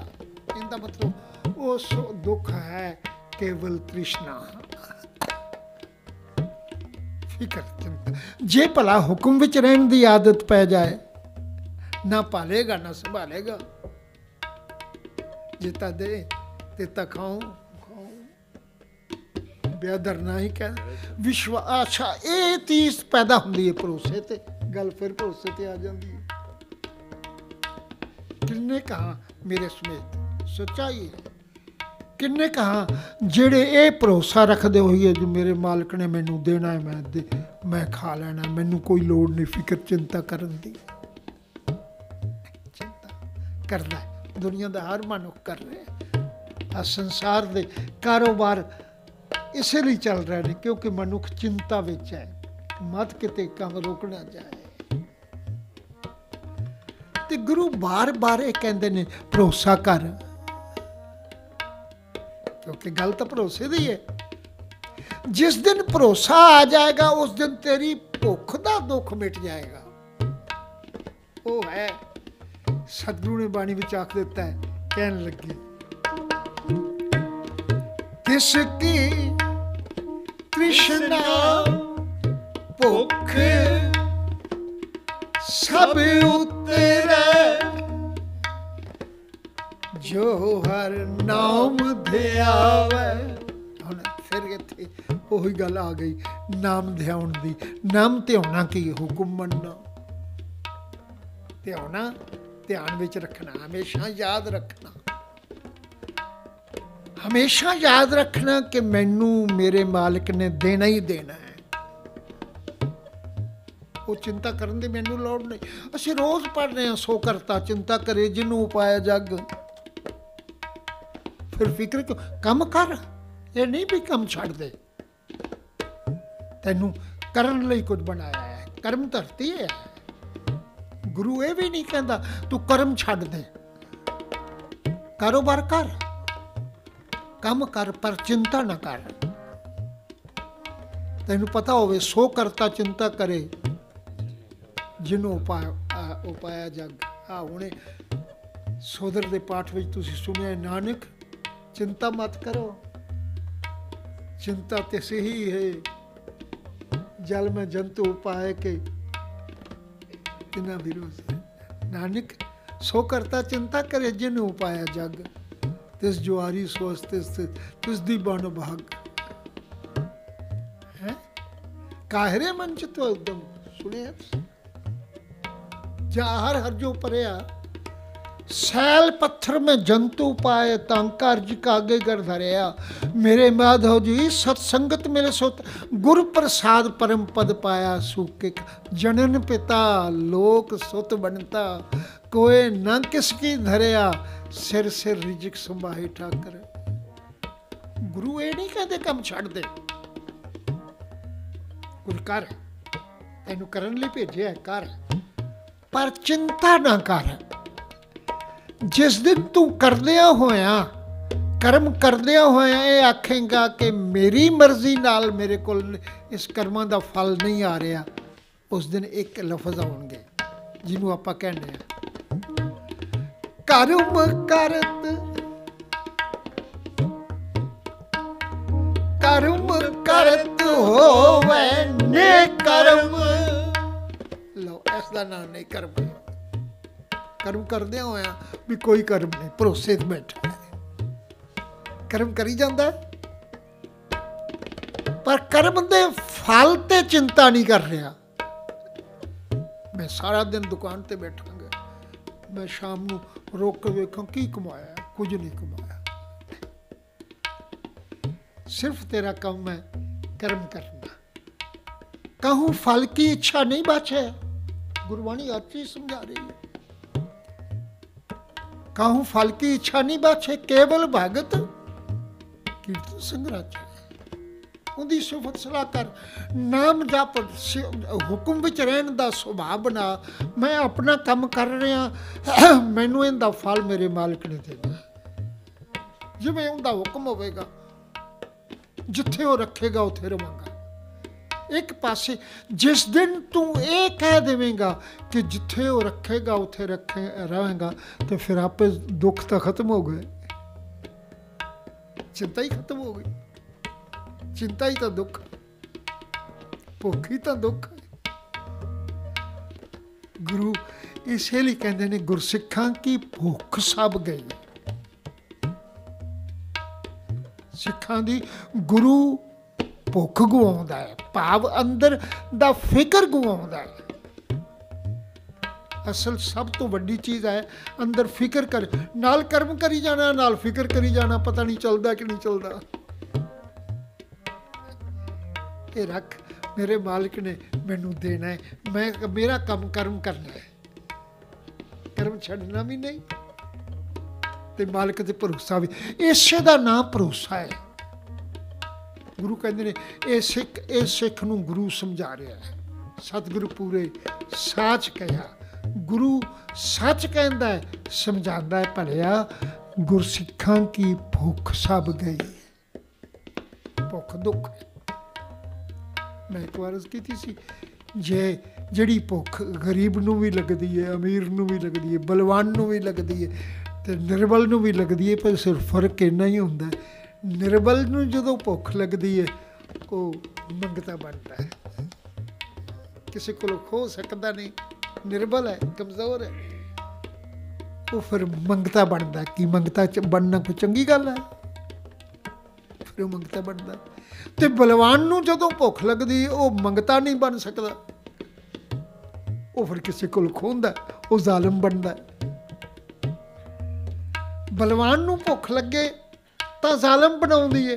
ਇਹਦਾ ਮਤਲਬ ਉਹ ਸੁ- ਦੁੱਖ ਹੈ। ਕੇਵਲ ਤ੍ਰਿਸ਼ਨਾ ਫਿਕਰ ਚਿੰਤਾ ਜੇ ਭਲਾ ਹੁਕਮ ਵਿੱਚ ਰਹਿਣ ਦੀ ਆਦਤ ਪੈ ਜਾਏ ਨਾ ਪਾਲੇਗਾ ਨਾ ਸੰਭਾਲੇਗਾ ਜੇ ਤਾਂ ਦੇ ਤੇ ਤਾਂ ਖਾਉ ਬੇਦਰ ਨਹੀਂ ਕਹਿ ਵਿਸ਼ਵ ਆਸ਼ਾ ਇਹ ਤੀਸ ਪੈਦਾ ਹੁੰਦੀ ਹੈ ਭਰੋਸੇ ਤੇ ਗੱਲ ਫਿਰ ਭਰੋਸੇ ਤੇ ਆ ਜਾਂਦੀ ਹੈ ਕਿੰਨੇ ਕਹਾ ਮੇਰੇ ਸਮੇਤ ਸੱਚਾਈ ਹੈ ਕਿੰਨੇ ਕਹਾ ਜਿਹੜੇ ਇਹ ਭਰੋਸਾ ਰੱਖਦੇ ਹੋਈਏ ਜੀ, ਮੇਰੇ ਮਾਲਕ ਨੇ ਮੈਨੂੰ ਦੇਣਾ ਹੈ, ਮੈਂ ਦੇ, ਮੈਂ ਖਾ ਲੈਣਾ ਮੈਨੂੰ ਕੋਈ ਲੋੜ ਨਹੀਂ ਫਿਕਰ, ਚਿੰਤਾ ਕਰਨ ਦੀ। ਚਿੰਤਾ ਕਰਦਾ ਹੈ। ਦੁਨੀਆ ਦਾ ਹਰ ਮਨੁੱਖ ਕਰ ਰਿਹਾ ਆ ਸੰਸਾਰ ਦੇ ਕਾਰੋਬਾਰ ਇਸੇ ਲਈ ਚੱਲ ਰਹੇ ਨੇ, ਕਿਉਂਕਿ ਮਨੁੱਖ ਚਿੰਤਾ ਵਿੱਚ ਹੈ, ਮਤ ਕਿਤੇ ਕੰਮ ਰੋਕਣਾ ਚਾਹੇ ਤੇ ਗੁਰੂ ਬਾਰ-ਬਾਰ ਇਹ ਕਹਿੰਦੇ ਨੇ, ਭਰੋਸਾ ਕਰ। ਕਿਉਂਕਿ ਗੱਲ ਤਾਂ ਭਰੋਸੇ ਦੀ ਹੈ। ਜਿਸ ਦਿਨ ਭਰੋਸਾ ਆ ਜਾਏਗਾ, ਉਸ ਦਿਨ ਤੇਰੀ ਭੁੱਖ ਦਾ ਦੁੱਖ ਮਿਟ ਜਾਏਗਾ। ਉਹ ਹੈ, ਸਤਿਗੁਰੂ ਨੇ ਬਾਣੀ ਵਿੱਚ ਆਖ ਦਿੱਤਾ ਹੈ, ਕਹਿਣ ਲੱਗੇ ਤਿਸ ਕੀ ਤ੍ਰਿਸ਼ਨਾ ਭੁੱਖ ਸਭ ਉਤਰੇ ਜੋ ਹਰ ਨਾਮ ਧਿਆਵੇ। ਹੁਣ ਫਿਰ ਇੱਥੇ ਉਹੀ ਗੱਲ ਆ ਗਈ, ਨਾਮ ਧਿਆਉਣ ਦੀ। ਨਾਮ ਧਿਆਉਣਾ ਕੀ ਹੁਕਮ ਮੰਨਣਾ? ਧਿਆਉਣਾ, ਧਿਆਨ ਵਿੱਚ ਰੱਖਣਾ, ਹਮੇਸ਼ਾ ਯਾਦ ਰੱਖਣਾ। ਹਮੇਸ਼ਾ ਯਾਦ ਰੱਖਣਾ ਕਿ ਮੈਨੂੰ ਮੇਰੇ ਮਾਲਕ ਨੇ ਦੇਣਾ ਹੀ ਦੇਣਾ ਹੈ। ਉਹ ਚਿੰਤਾ ਕਰਨ ਦੀ ਮੈਨੂੰ ਲੋੜ ਨਹੀਂ। ਅਸੀਂ ਰੋਜ਼ ਪੜ੍ਹਦੇ ਹਾਂ, ਸੋ ਕਰਤਾ ਚਿੰਤਾ ਕਰੇ, ਜਿਹਨੂੰ ਉਪਾਇਆ ਜਗ। ਫਿਰ ਫਿਕਰ ਕਿਉਂ? ਕੰਮ ਕਰ। ਇਹ ਨਹੀਂ ਵੀ ਕੰਮ ਛੱਡ ਦੇ। ਤੈਨੂੰ ਕਰਨ ਲਈ ਕੁਝ ਬਣਾਇਆ ਹੈ, ਕਰਮ ਧਰਤੀ ਹੈ। ਗੁਰੂ ਇਹ ਵੀ ਨਹੀਂ ਕਹਿੰਦਾ, ਤੂੰ ਕਰਮ ਛੱਡ ਦੇ। ਕਾਰੋਬਾਰ ਕਰ। ਕੰਮ ਕਰ, ਪਰ ਚਿੰਤਾ ਨਾ ਕਰ। ਤੈਨੂੰ ਪਤਾ ਹੋਵੇ, ਸੋ ਕਰਤਾ ਚਿੰਤਾ ਕਰੇ। ਜਿਹਨੂੰ ਉਪਾਇਆ ਉਪਾਇਆ ਜਗ। ਆ ਹੁਣੇ ਸੋਦਰ ਦੇ ਪਾਠ ਵਿੱਚ ਤੁਸੀਂ ਸੁਣਿਆ ਨਾਨਕ चिंता मत करो। चिंता तिसे ही है। जल में जंतु उपाय के बिना विरोध नानक सो करता चिंता करे जिन उपाय जग। तिस जुआरी सोचते तिस दी बन भाग। है? काहरे मंच तो एकदम सुने जा हर हर जो परे आ ਜੋ ਪਰਿਆ ਸੈਲ ਪੱਥਰ ਮੈਂ ਜੰਤੂ ਪਾਏ ਤਾਂ ਕਾਰਜ ਕਾਗੇ ਕਰ ਧਰਿਆ। ਮੇਰੇ ਮਾਧਵ ਜੀ, ਸਤ ਸੰਗਤ ਮੇਰੇ ਸੁਤ। ਗੁਰ ਪ੍ਰਸਾਦ ਪਰਮ ਪਦ ਪਾਇਆ ਸੂਕੇ ਜਨਨ ਪਿਤਾ ਲੋਕ ਸੁਤ ਬਣਤਾ। ਕੋਏ ਨਾ ਕਿਸ ਧਰਿਆ, ਸਿਰ ਸਿਰ ਰਿਜਕ ਸੰਭਾਹੀ ਠਾਕਰ। ਗੁਰੂ ਇਹ ਨਹੀਂ ਕਹਿੰਦੇ ਕੰਮ ਛੱਡ ਦੇ। ਕੁਝ ਕਰ, ਤੈਨੂੰ ਕਰਨ ਲਈ ਭੇਜਿਆ ਕਰ। ਪਰ ਚਿੰਤਾ ਨਾ ਕਰ। ਜਿਸ ਦਿਨ ਤੂੰ ਕਰਦਿਆਂ ਹੋਇਆਂ, ਕਰਮ ਕਰਦਿਆਂ ਹੋਇਆਂ ਇਹ ਆਖੇਗਾ ਕਿ ਮੇਰੀ ਮਰਜ਼ੀ ਨਾਲ ਮੇਰੇ ਕੋਲ ਇਸ ਕਰਮਾਂ ਦਾ ਫਲ ਨਹੀਂ ਆ ਰਿਹਾ, ਉਸ ਦਿਨ ਇੱਕ ਲਫ਼ਜ਼ ਆਉਣਗੇ, ਜਿਹਨੂੰ ਆਪਾਂ ਕਹਿੰਦੇ ਆ ਕਰਮ ਕਰਤ। ਕਰਮ ਕਰਤ ਹੋਵੇ ਨੇ ਕਰਮ। ਲਓ, ਇਸ ਦਾ ਨਾਮ ਨਹੀਂ ਕਰਮ। ਕਰਮ ਕਰਦਿਆਂ ਹੋਇਆ ਵੀ ਕੋਈ ਕਰਮ ਨਹੀਂ, ਭਰੋਸੇ ਤੇ ਬੈਠਾ ਕਰਮ ਕਰੀ ਜਾਂਦਾ ਪਰ ਕਰਮ ਦੇ ਫਲ ਤੇ ਚਿੰਤਾ ਨਹੀਂ ਕਰ ਰਿਹਾ। ਮੈਂ ਸਾਰਾ ਦਿਨ ਦੁਕਾਨ ਤੇ ਬੈਠਾਂਗਾ, ਮੈਂ ਸ਼ਾਮ ਨੂੰ ਰੋਕ ਕੇ ਵੇਖਾਂ ਕੀ ਕਮਾਇਆ, ਕੁਝ ਨਹੀਂ ਕਮਾਇਆ। ਸਿਰਫ ਤੇਰਾ ਕੰਮ ਹੈ ਕਰਮ ਕਰਨਾ। ਕਹੂੰ, ਫਲ ਕੀ ਇੱਛਾ ਨਹੀਂ ਬਾਛੇ ਗੁਰਬਾਣੀ ਅੱਛੀ ਸਮਝਾ ਰਹੀ ਹੈ। ਕਹੂੰ ਫਲ ਕੀ ਇੱਛਾ ਨਹੀਂ ਬਾਛੇ? ਕੇਵਲ ਭਗਤ ਕੀਰਤਨ ਸੰਗਰਾਜ ਉਹਦੀ ਸਿਫਤ ਸਲਾਹ ਕਰ। ਨਾਮ ਜਪ ਹੁਕਮ ਵਿੱਚ ਰਹਿਣ ਦਾ ਸੁਭਾਅ ਬਣਾ। ਮੈਂ ਆਪਣਾ ਕੰਮ ਕਰ ਰਿਹਾ। ਮੈਨੂੰ ਇਹਦਾ ਫਲ ਮੇਰੇ ਮਾਲਕ ਨੇ ਦੇਣਾ। ਜਿਵੇਂ ਉਹਦਾ ਹੁਕਮ ਹੋਵੇਗਾ, ਜਿੱਥੇ ਉਹ ਰੱਖੇਗਾ, ਉੱਥੇ ਰਵਾਂਗਾ। ਇੱਕ ਪਾਸੇ, ਜਿਸ ਦਿਨ ਤੂੰ ਇਹ ਕਹਿ ਦੇਵੇਂਗਾ ਕਿ ਜਿੱਥੇ ਉਹ ਰੱਖੇਗਾ, ਉੱਥੇ ਰੱਖੇ, ਰਹੇਗਾ, ਤੇ ਫਿਰ ਆਪੇ ਦੁੱਖ ਤਾਂ ਖਤਮ ਹੋ ਗਏ। ਚਿੰਤਾ ਹੀ ਖਤਮ ਹੋ ਗਈ। ਚਿੰਤਾ ਹੀ ਤਾਂ ਦੁੱਖ। ਭੁੱਖ ਹੀ ਤਾਂ ਦੁੱਖ। ਗੁਰੂ ਇਸੇ ਲਈ ਕਹਿੰਦੇ ਨੇ, ਗੁਰਸਿੱਖਾਂ ਕੀ ਭੁੱਖ ਸਭ ਗਈ। ਸਿੱਖਾਂ ਦੀ ਗੁਰੂ ਭੁੱਖ ਗਵਾਉਂਦਾ ਹੈ, ਭਾਵ ਅੰਦਰ ਦਾ ਫਿਕਰ ਗਵਾਉਂਦਾ ਹੈ। ਅਸਲ ਸਭ ਤੋਂ ਵੱਡੀ ਚੀਜ਼ ਹੈ, ਅੰਦਰ ਫਿਕਰ ਕਰ, ਨਾਲ ਕਰਮ ਕਰੀ ਜਾਣਾ, ਨਾਲ ਫਿਕਰ ਕਰੀ ਜਾਣਾ, ਪਤਾ ਨਹੀਂ ਚੱਲਦਾ ਕਿ ਨਹੀਂ ਚੱਲਦਾ। ਇਹ ਰੱਖ, ਮੇਰੇ ਮਾਲਕ ਨੇ ਮੈਨੂੰ ਦੇਣਾ ਹੈ, ਮੈਂ ਮੇਰਾ ਕੰਮ ਕਰਮ ਕਰਨਾ ਹੈ। ਕਰਮ ਛੱਡਣਾ ਵੀ ਨਹੀਂ, ਤੇ ਮਾਲਕ ਤੇ ਭਰੋਸਾ ਵੀ, ਇਸੇ ਦਾ ਨਾਮ ਭਰੋਸਾ ਹੈ। ਗੁਰੂ ਕਹਿੰਦੇ ਨੇ, ਇਹ ਸਿੱਖ ਇਹ ਸਿੱਖ ਨੂੰ ਗੁਰੂ ਸਮਝਾ ਰਿਹਾ ਹੈ। ਸਤਿਗੁਰੂ ਪੂਰੇ ਸਾਚ ਕਹਿਆ। ਗੁਰੂ ਸੱਚ ਕਹਿੰਦਾ ਹੈ, ਸਮਝਾਉਂਦਾ ਹੈ, ਭਲਿਆ, ਗੁਰਸਿੱਖਾਂ ਕੀ ਭੁੱਖ ਸਭ ਗਈ। ਭੁੱਖ ਦੁੱਖ। ਮੈਂ ਇੱਕ ਵਾਰ ਕੀਤੀ ਸੀ, ਜੇ ਜਿਹੜੀ ਭੁੱਖ ਗਰੀਬ ਨੂੰ ਵੀ ਲੱਗਦੀ ਹੈ, ਅਮੀਰ ਨੂੰ ਵੀ ਲੱਗਦੀ ਹੈ, ਬਲਵਾਨ ਨੂੰ ਵੀ ਲੱਗਦੀ ਹੈ, ਤੇ ਨਿਰਬਲ ਨੂੰ ਵੀ ਲੱਗਦੀ ਹੈ, ਪਰ ਸਿਰਫ ਫ਼ਰਕ ਇੰਨਾ ਹੀ ਹੁੰਦਾ ਨਿਰਬਲ ਨੂੰ ਜਦੋਂ ਭੁੱਖ ਲੱਗਦੀ ਹੈ ਉਹ ਮੰਗਤਾ ਬਣਦਾ ਹੈ ਕਿਸੇ ਕੋਲ ਖੋ ਸਕਦਾ ਨਹੀਂ, ਨਿਰਬਲ ਹੈ ਕਮਜ਼ੋਰ ਹੈ ਉਹ ਫਿਰ ਮੰਗਤਾ ਬਣਦਾ, ਕੀ ਮੰਗਤਾ ਬਣਨਾ ਕੋਈ ਚੰਗੀ ਗੱਲ ਹੈ? ਫਿਰ ਉਹ ਮੰਗਤਾ ਬਣਦਾ। ਤੇ ਬਲਵਾਨ ਨੂੰ ਜਦੋਂ ਭੁੱਖ ਲੱਗਦੀ, ਉਹ ਮੰਗਤਾ ਨਹੀਂ ਬਣ ਸਕਦਾ। ਉਹ ਫਿਰ ਕਿਸੇ ਕੋਲ ਖੋਂਦਾ, ਉਹ ਜ਼ਾਲਮ ਬਣਦਾ। ਬਲਵਾਨ ਨੂੰ ਭੁੱਖ ਲੱਗੇ ਤਾਂ ਜ਼ਾਲਮ ਬਣਾਉਂਦੀ ਏ।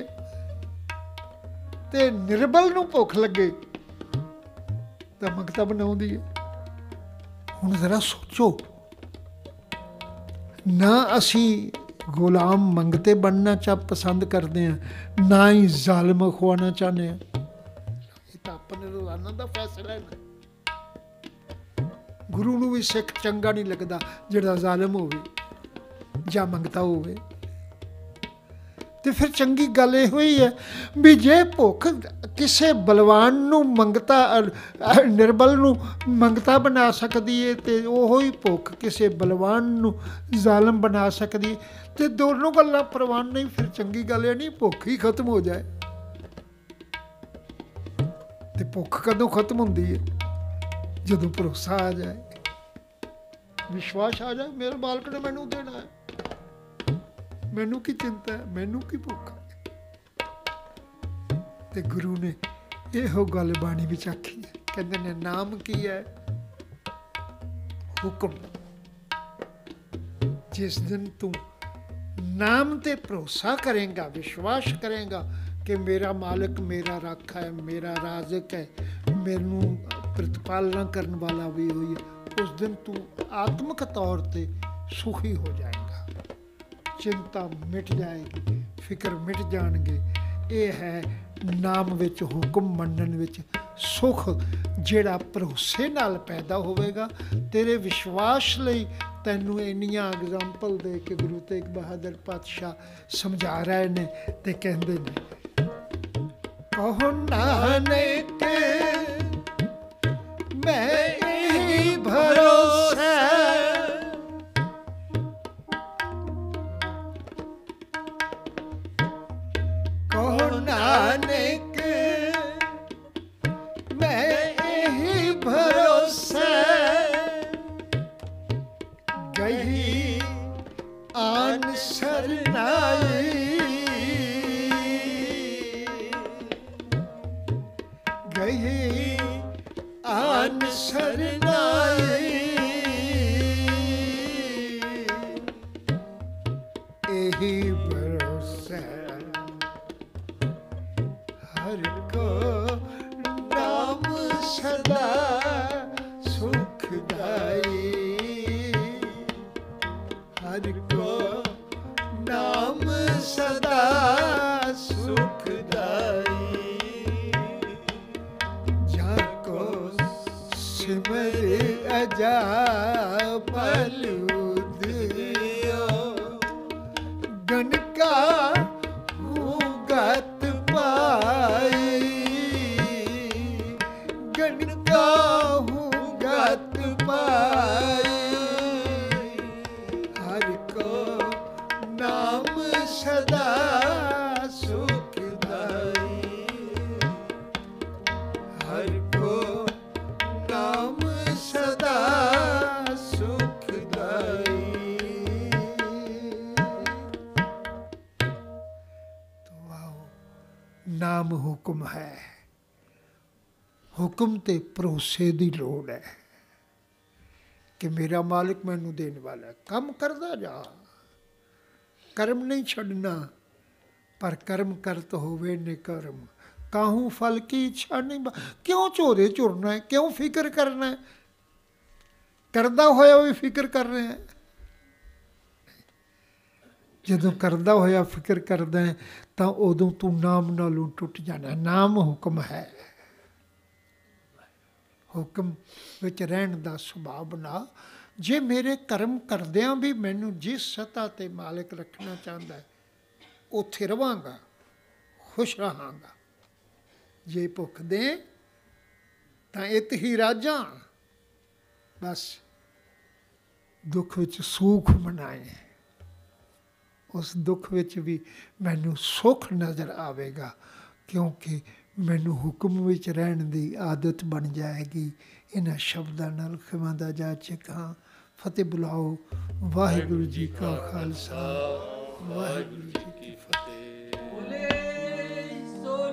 ਤੇ ਨਿਰਬਲ ਨੂੰ ਭੁੱਖ ਲੱਗੇ ਤਾਂ ਮੰਗਤਾ ਬਣਾਉਂਦੀ ਏ। ਹੁਣ ਜ਼ਰਾ ਸੋਚੋ, ਨਾ ਅਸੀਂ ਗੁਲਾਮ ਮੰਗਤੇ ਬਣਨਾ ਚਾ ਪਸੰਦ ਕਰਦੇ ਆ, ਨਾ ਹੀ ਜ਼ਾਲਮ ਖਵਾਣਾ ਚਾਹਨੇ ਆ। ਇਹ ਤਾਂ ਆਪਣੇ ਰੋਜ਼ਾਨਾ ਦਾ ਫੈਸਲਾ ਹੈ। ਗੁਰੂ ਨੂੰ ਵੀ ਸਿੱਖ ਚੰਗਾ ਨਹੀਂ ਲੱਗਦਾ ਜਿਹੜਾ ਜ਼ਾਲਮ ਹੋਵੇ ਜਾਂ ਮੰਗਤਾ ਹੋਵੇ। ਤੇ ਫਿਰ ਚੰਗੀ ਗੱਲ ਇਹ ਹੋਈ ਹੈ ਵੀ ਜੇ ਭੁੱਖ ਕਿਸੇ ਬਲਵਾਨ ਨੂੰ ਮੰਗਤਾ ਨਿਰਬਲ ਨੂੰ ਮੰਗਤਾ ਬਣਾ ਸਕਦੀ ਏ ਤੇ ਉਹੋ ਹੀ ਭੁੱਖ ਕਿਸੇ ਬਲਵਾਨ ਨੂੰ ਜ਼ਾਲਮ ਬਣਾ ਸਕਦੀ ਤੇ ਦੋਨੋਂ ਗੱਲਾਂ ਪ੍ਰਵਾਨ ਨਹੀਂ, ਫਿਰ ਚੰਗੀ ਗੱਲ ਇਹ ਨਹੀਂ, ਭੁੱਖ ਹੀ ਖਤਮ ਹੋ ਜਾਏ। ਤੇ ਭੁੱਖ ਕਦੋਂ ਖਤਮ ਹੁੰਦੀ ਹੈ ਜਦੋਂ ਭਰੋਸਾ ਆ ਜਾਏ। ਵਿਸ਼ਵਾਸ ਆ ਜਾਏ, ਮੇਰੇ ਮਾਲਕ ਨੇ ਮੈਨੂੰ ਦੇਣਾ ਹੈ। ਮੈਨੂੰ ਕੀ ਚਿੰਤਾ ਹੈ? ਮੈਨੂੰ ਕੀ ਭੁੱਖ ਤੇ ਗੁਰੂ ਨੇ ਇਹੋ ਗੱਲ ਬਾਣੀ ਵਿੱਚ ਆਖੀ ਹੈ। ਕਹਿੰਦੇ ਨੇ, ਨਾਮ ਕੀ ਹੈ? ਹੁਕਮ। ਜਿਸ ਦਿਨ ਤੂੰ ਨਾਮ ਤੇ ਭਰੋਸਾ ਕਰੇਗਾ, ਵਿਸ਼ਵਾਸ ਕਰੇਗਾ ਕਿ ਮੇਰਾ ਮਾਲਕ ਮੇਰਾ ਰਾਖਾ ਹੈ, ਮੇਰਾ ਰਾਜ਼ਕ ਹੈ, ਮੈਨੂੰ ਪ੍ਰਤਪਾਲਨਾ ਕਰਨ ਵਾਲਾ ਵੀ ਹੋਈ ਉਸ ਦਿਨ ਤੂੰ ਆਤਮਿਕ ਤੌਰ ਤੇ ਸੁਖੀ ਹੋ ਜਾਏਗਾ। ਚਿੰਤਾ ਮਿਟ ਜਾਏਗੀ, ਫਿਕਰ ਮਿਟ ਜਾਣਗੇ। ਇਹ ਹੈ ਨਾਮ ਵਿੱਚ, ਹੁਕਮ ਮੰਨਣ ਵਿੱਚ ਸੁਖ, ਜਿਹੜਾ ਭਰੋਸੇ ਨਾਲ ਪੈਦਾ ਹੋਵੇਗਾ। ਤੇਰੇ ਵਿਸ਼ਵਾਸ ਲਈ ਤੈਨੂੰ ਇੰਨੀਆਂ ਐਗਜ਼ਾਮਪਲ ਦੇ ਕੇ ਗੁਰੂ ਤੇਗ ਬਹਾਦਰ ਪਾਤਸ਼ਾਹ ਸਮਝਾ ਰਹੇ ਨੇ ਤੇ ਕਹਿੰਦੇ ਨੇ, ਕਹੋ ਨਾਨਕ, ਮੈਂ ਹੀ ਭਰੋਸਾ ਸਦਾ ਸੁਖਦਾਈ ਹਰ ਕੋ ਨਾਮ ਸਦਾ ਸੁਖਦਾਈ ਤੋ ਆਓ, ਨਾਮ ਹੁਕਮ ਹੈ। ਹੁਕਮ ਤੇ ਭਰੋਸੇ ਦੀ ਲੋੜ ਹੈ ਕਿ ਮੇਰਾ ਮਾਲਕ ਮੈਨੂੰ ਦੇਣ ਵਾਲਾ ਕੰਮ ਕਰਦਾ ਜਾ। ਕਰਮ ਨਹੀਂ ਛੱਡਣਾ, ਪਰ ਕਰਮ ਕਰਤ ਹੋਵੇ ਨਿਕਰਮ। ਕਾਹੂ ਫਲ ਕੀ ਇੱਛਾ ਨਹੀਂ ਕਿਉਂ ਝੋਰੇ ਝੁਰਨਾ ਹੈ, ਕਿਉਂ ਫਿਕਰ ਕਰਨਾ ਹੈ? ਕਰਦਾ ਹੋਇਆ ਵੀ ਫਿਕਰ ਕਰ ਰਿਹਾ ਹੈ। ਜਦੋਂ ਕਰਦਾ ਹੋਇਆ ਫਿਕਰ ਕਰਦਾ ਹੈ, ਤਾਂ ਉਦੋਂ ਤੂੰ ਨਾਮ ਨਾਲੋਂ ਟੁੱਟ ਜਾਣਾ, ਨਾਮ ਹੁਕਮ ਹੈ। ਹੁਕਮ ਵਿੱਚ ਰਹਿਣ ਦਾ ਸੁਭਾਅ ਬਣਾ ਜੇ ਮੇਰੇ ਕਰਮ ਕਰਦਿਆਂ ਵੀ ਮੈਨੂੰ ਜਿਸ ਸਤਾ ਤੇ ਮਾਲਕ ਰੱਖਣਾ ਚਾਹੁੰਦਾ ਹੈ, ਉੱਥੇ ਰਵਾਂਗਾ, ਖੁਸ਼ ਰਹਾਂਗਾ। ਜੇ ਭੁੱਖ ਦੇ ਤਾਂ ਇਤ ਹੀ ਰਾਜਾਂ। ਬਸ ਦੁੱਖ ਵਿੱਚ ਸੁਖ ਮਨਾਏ। ਉਸ ਦੁੱਖ ਵਿੱਚ ਵੀ ਮੈਨੂੰ ਸੁੱਖ ਨਜ਼ਰ ਆਵੇਗਾ, ਕਿਉਂਕਿ ਮੈਨੂੰ ਹੁਕਮ ਵਿੱਚ ਰਹਿਣ ਦੀ ਆਦਤ ਬਣ ਜਾਏਗੀ। ਇਹਨਾਂ ਸ਼ਬਦਾਂ ਨਾਲ ਖਿਮਾ ਦਾ ਜਾਚਕ ਹਾਂ। ਫਤਿਹ ਬੁਲਾਓ। ਵਾਹਿਗੁਰੂ ਜੀ ਕਾ ਖਾਲਸਾ। ਵਾਹਿਗੁਰੂ ਜੀ ਕੀ ਫਤਿਹ। ਬੋਲੇ ਸੋ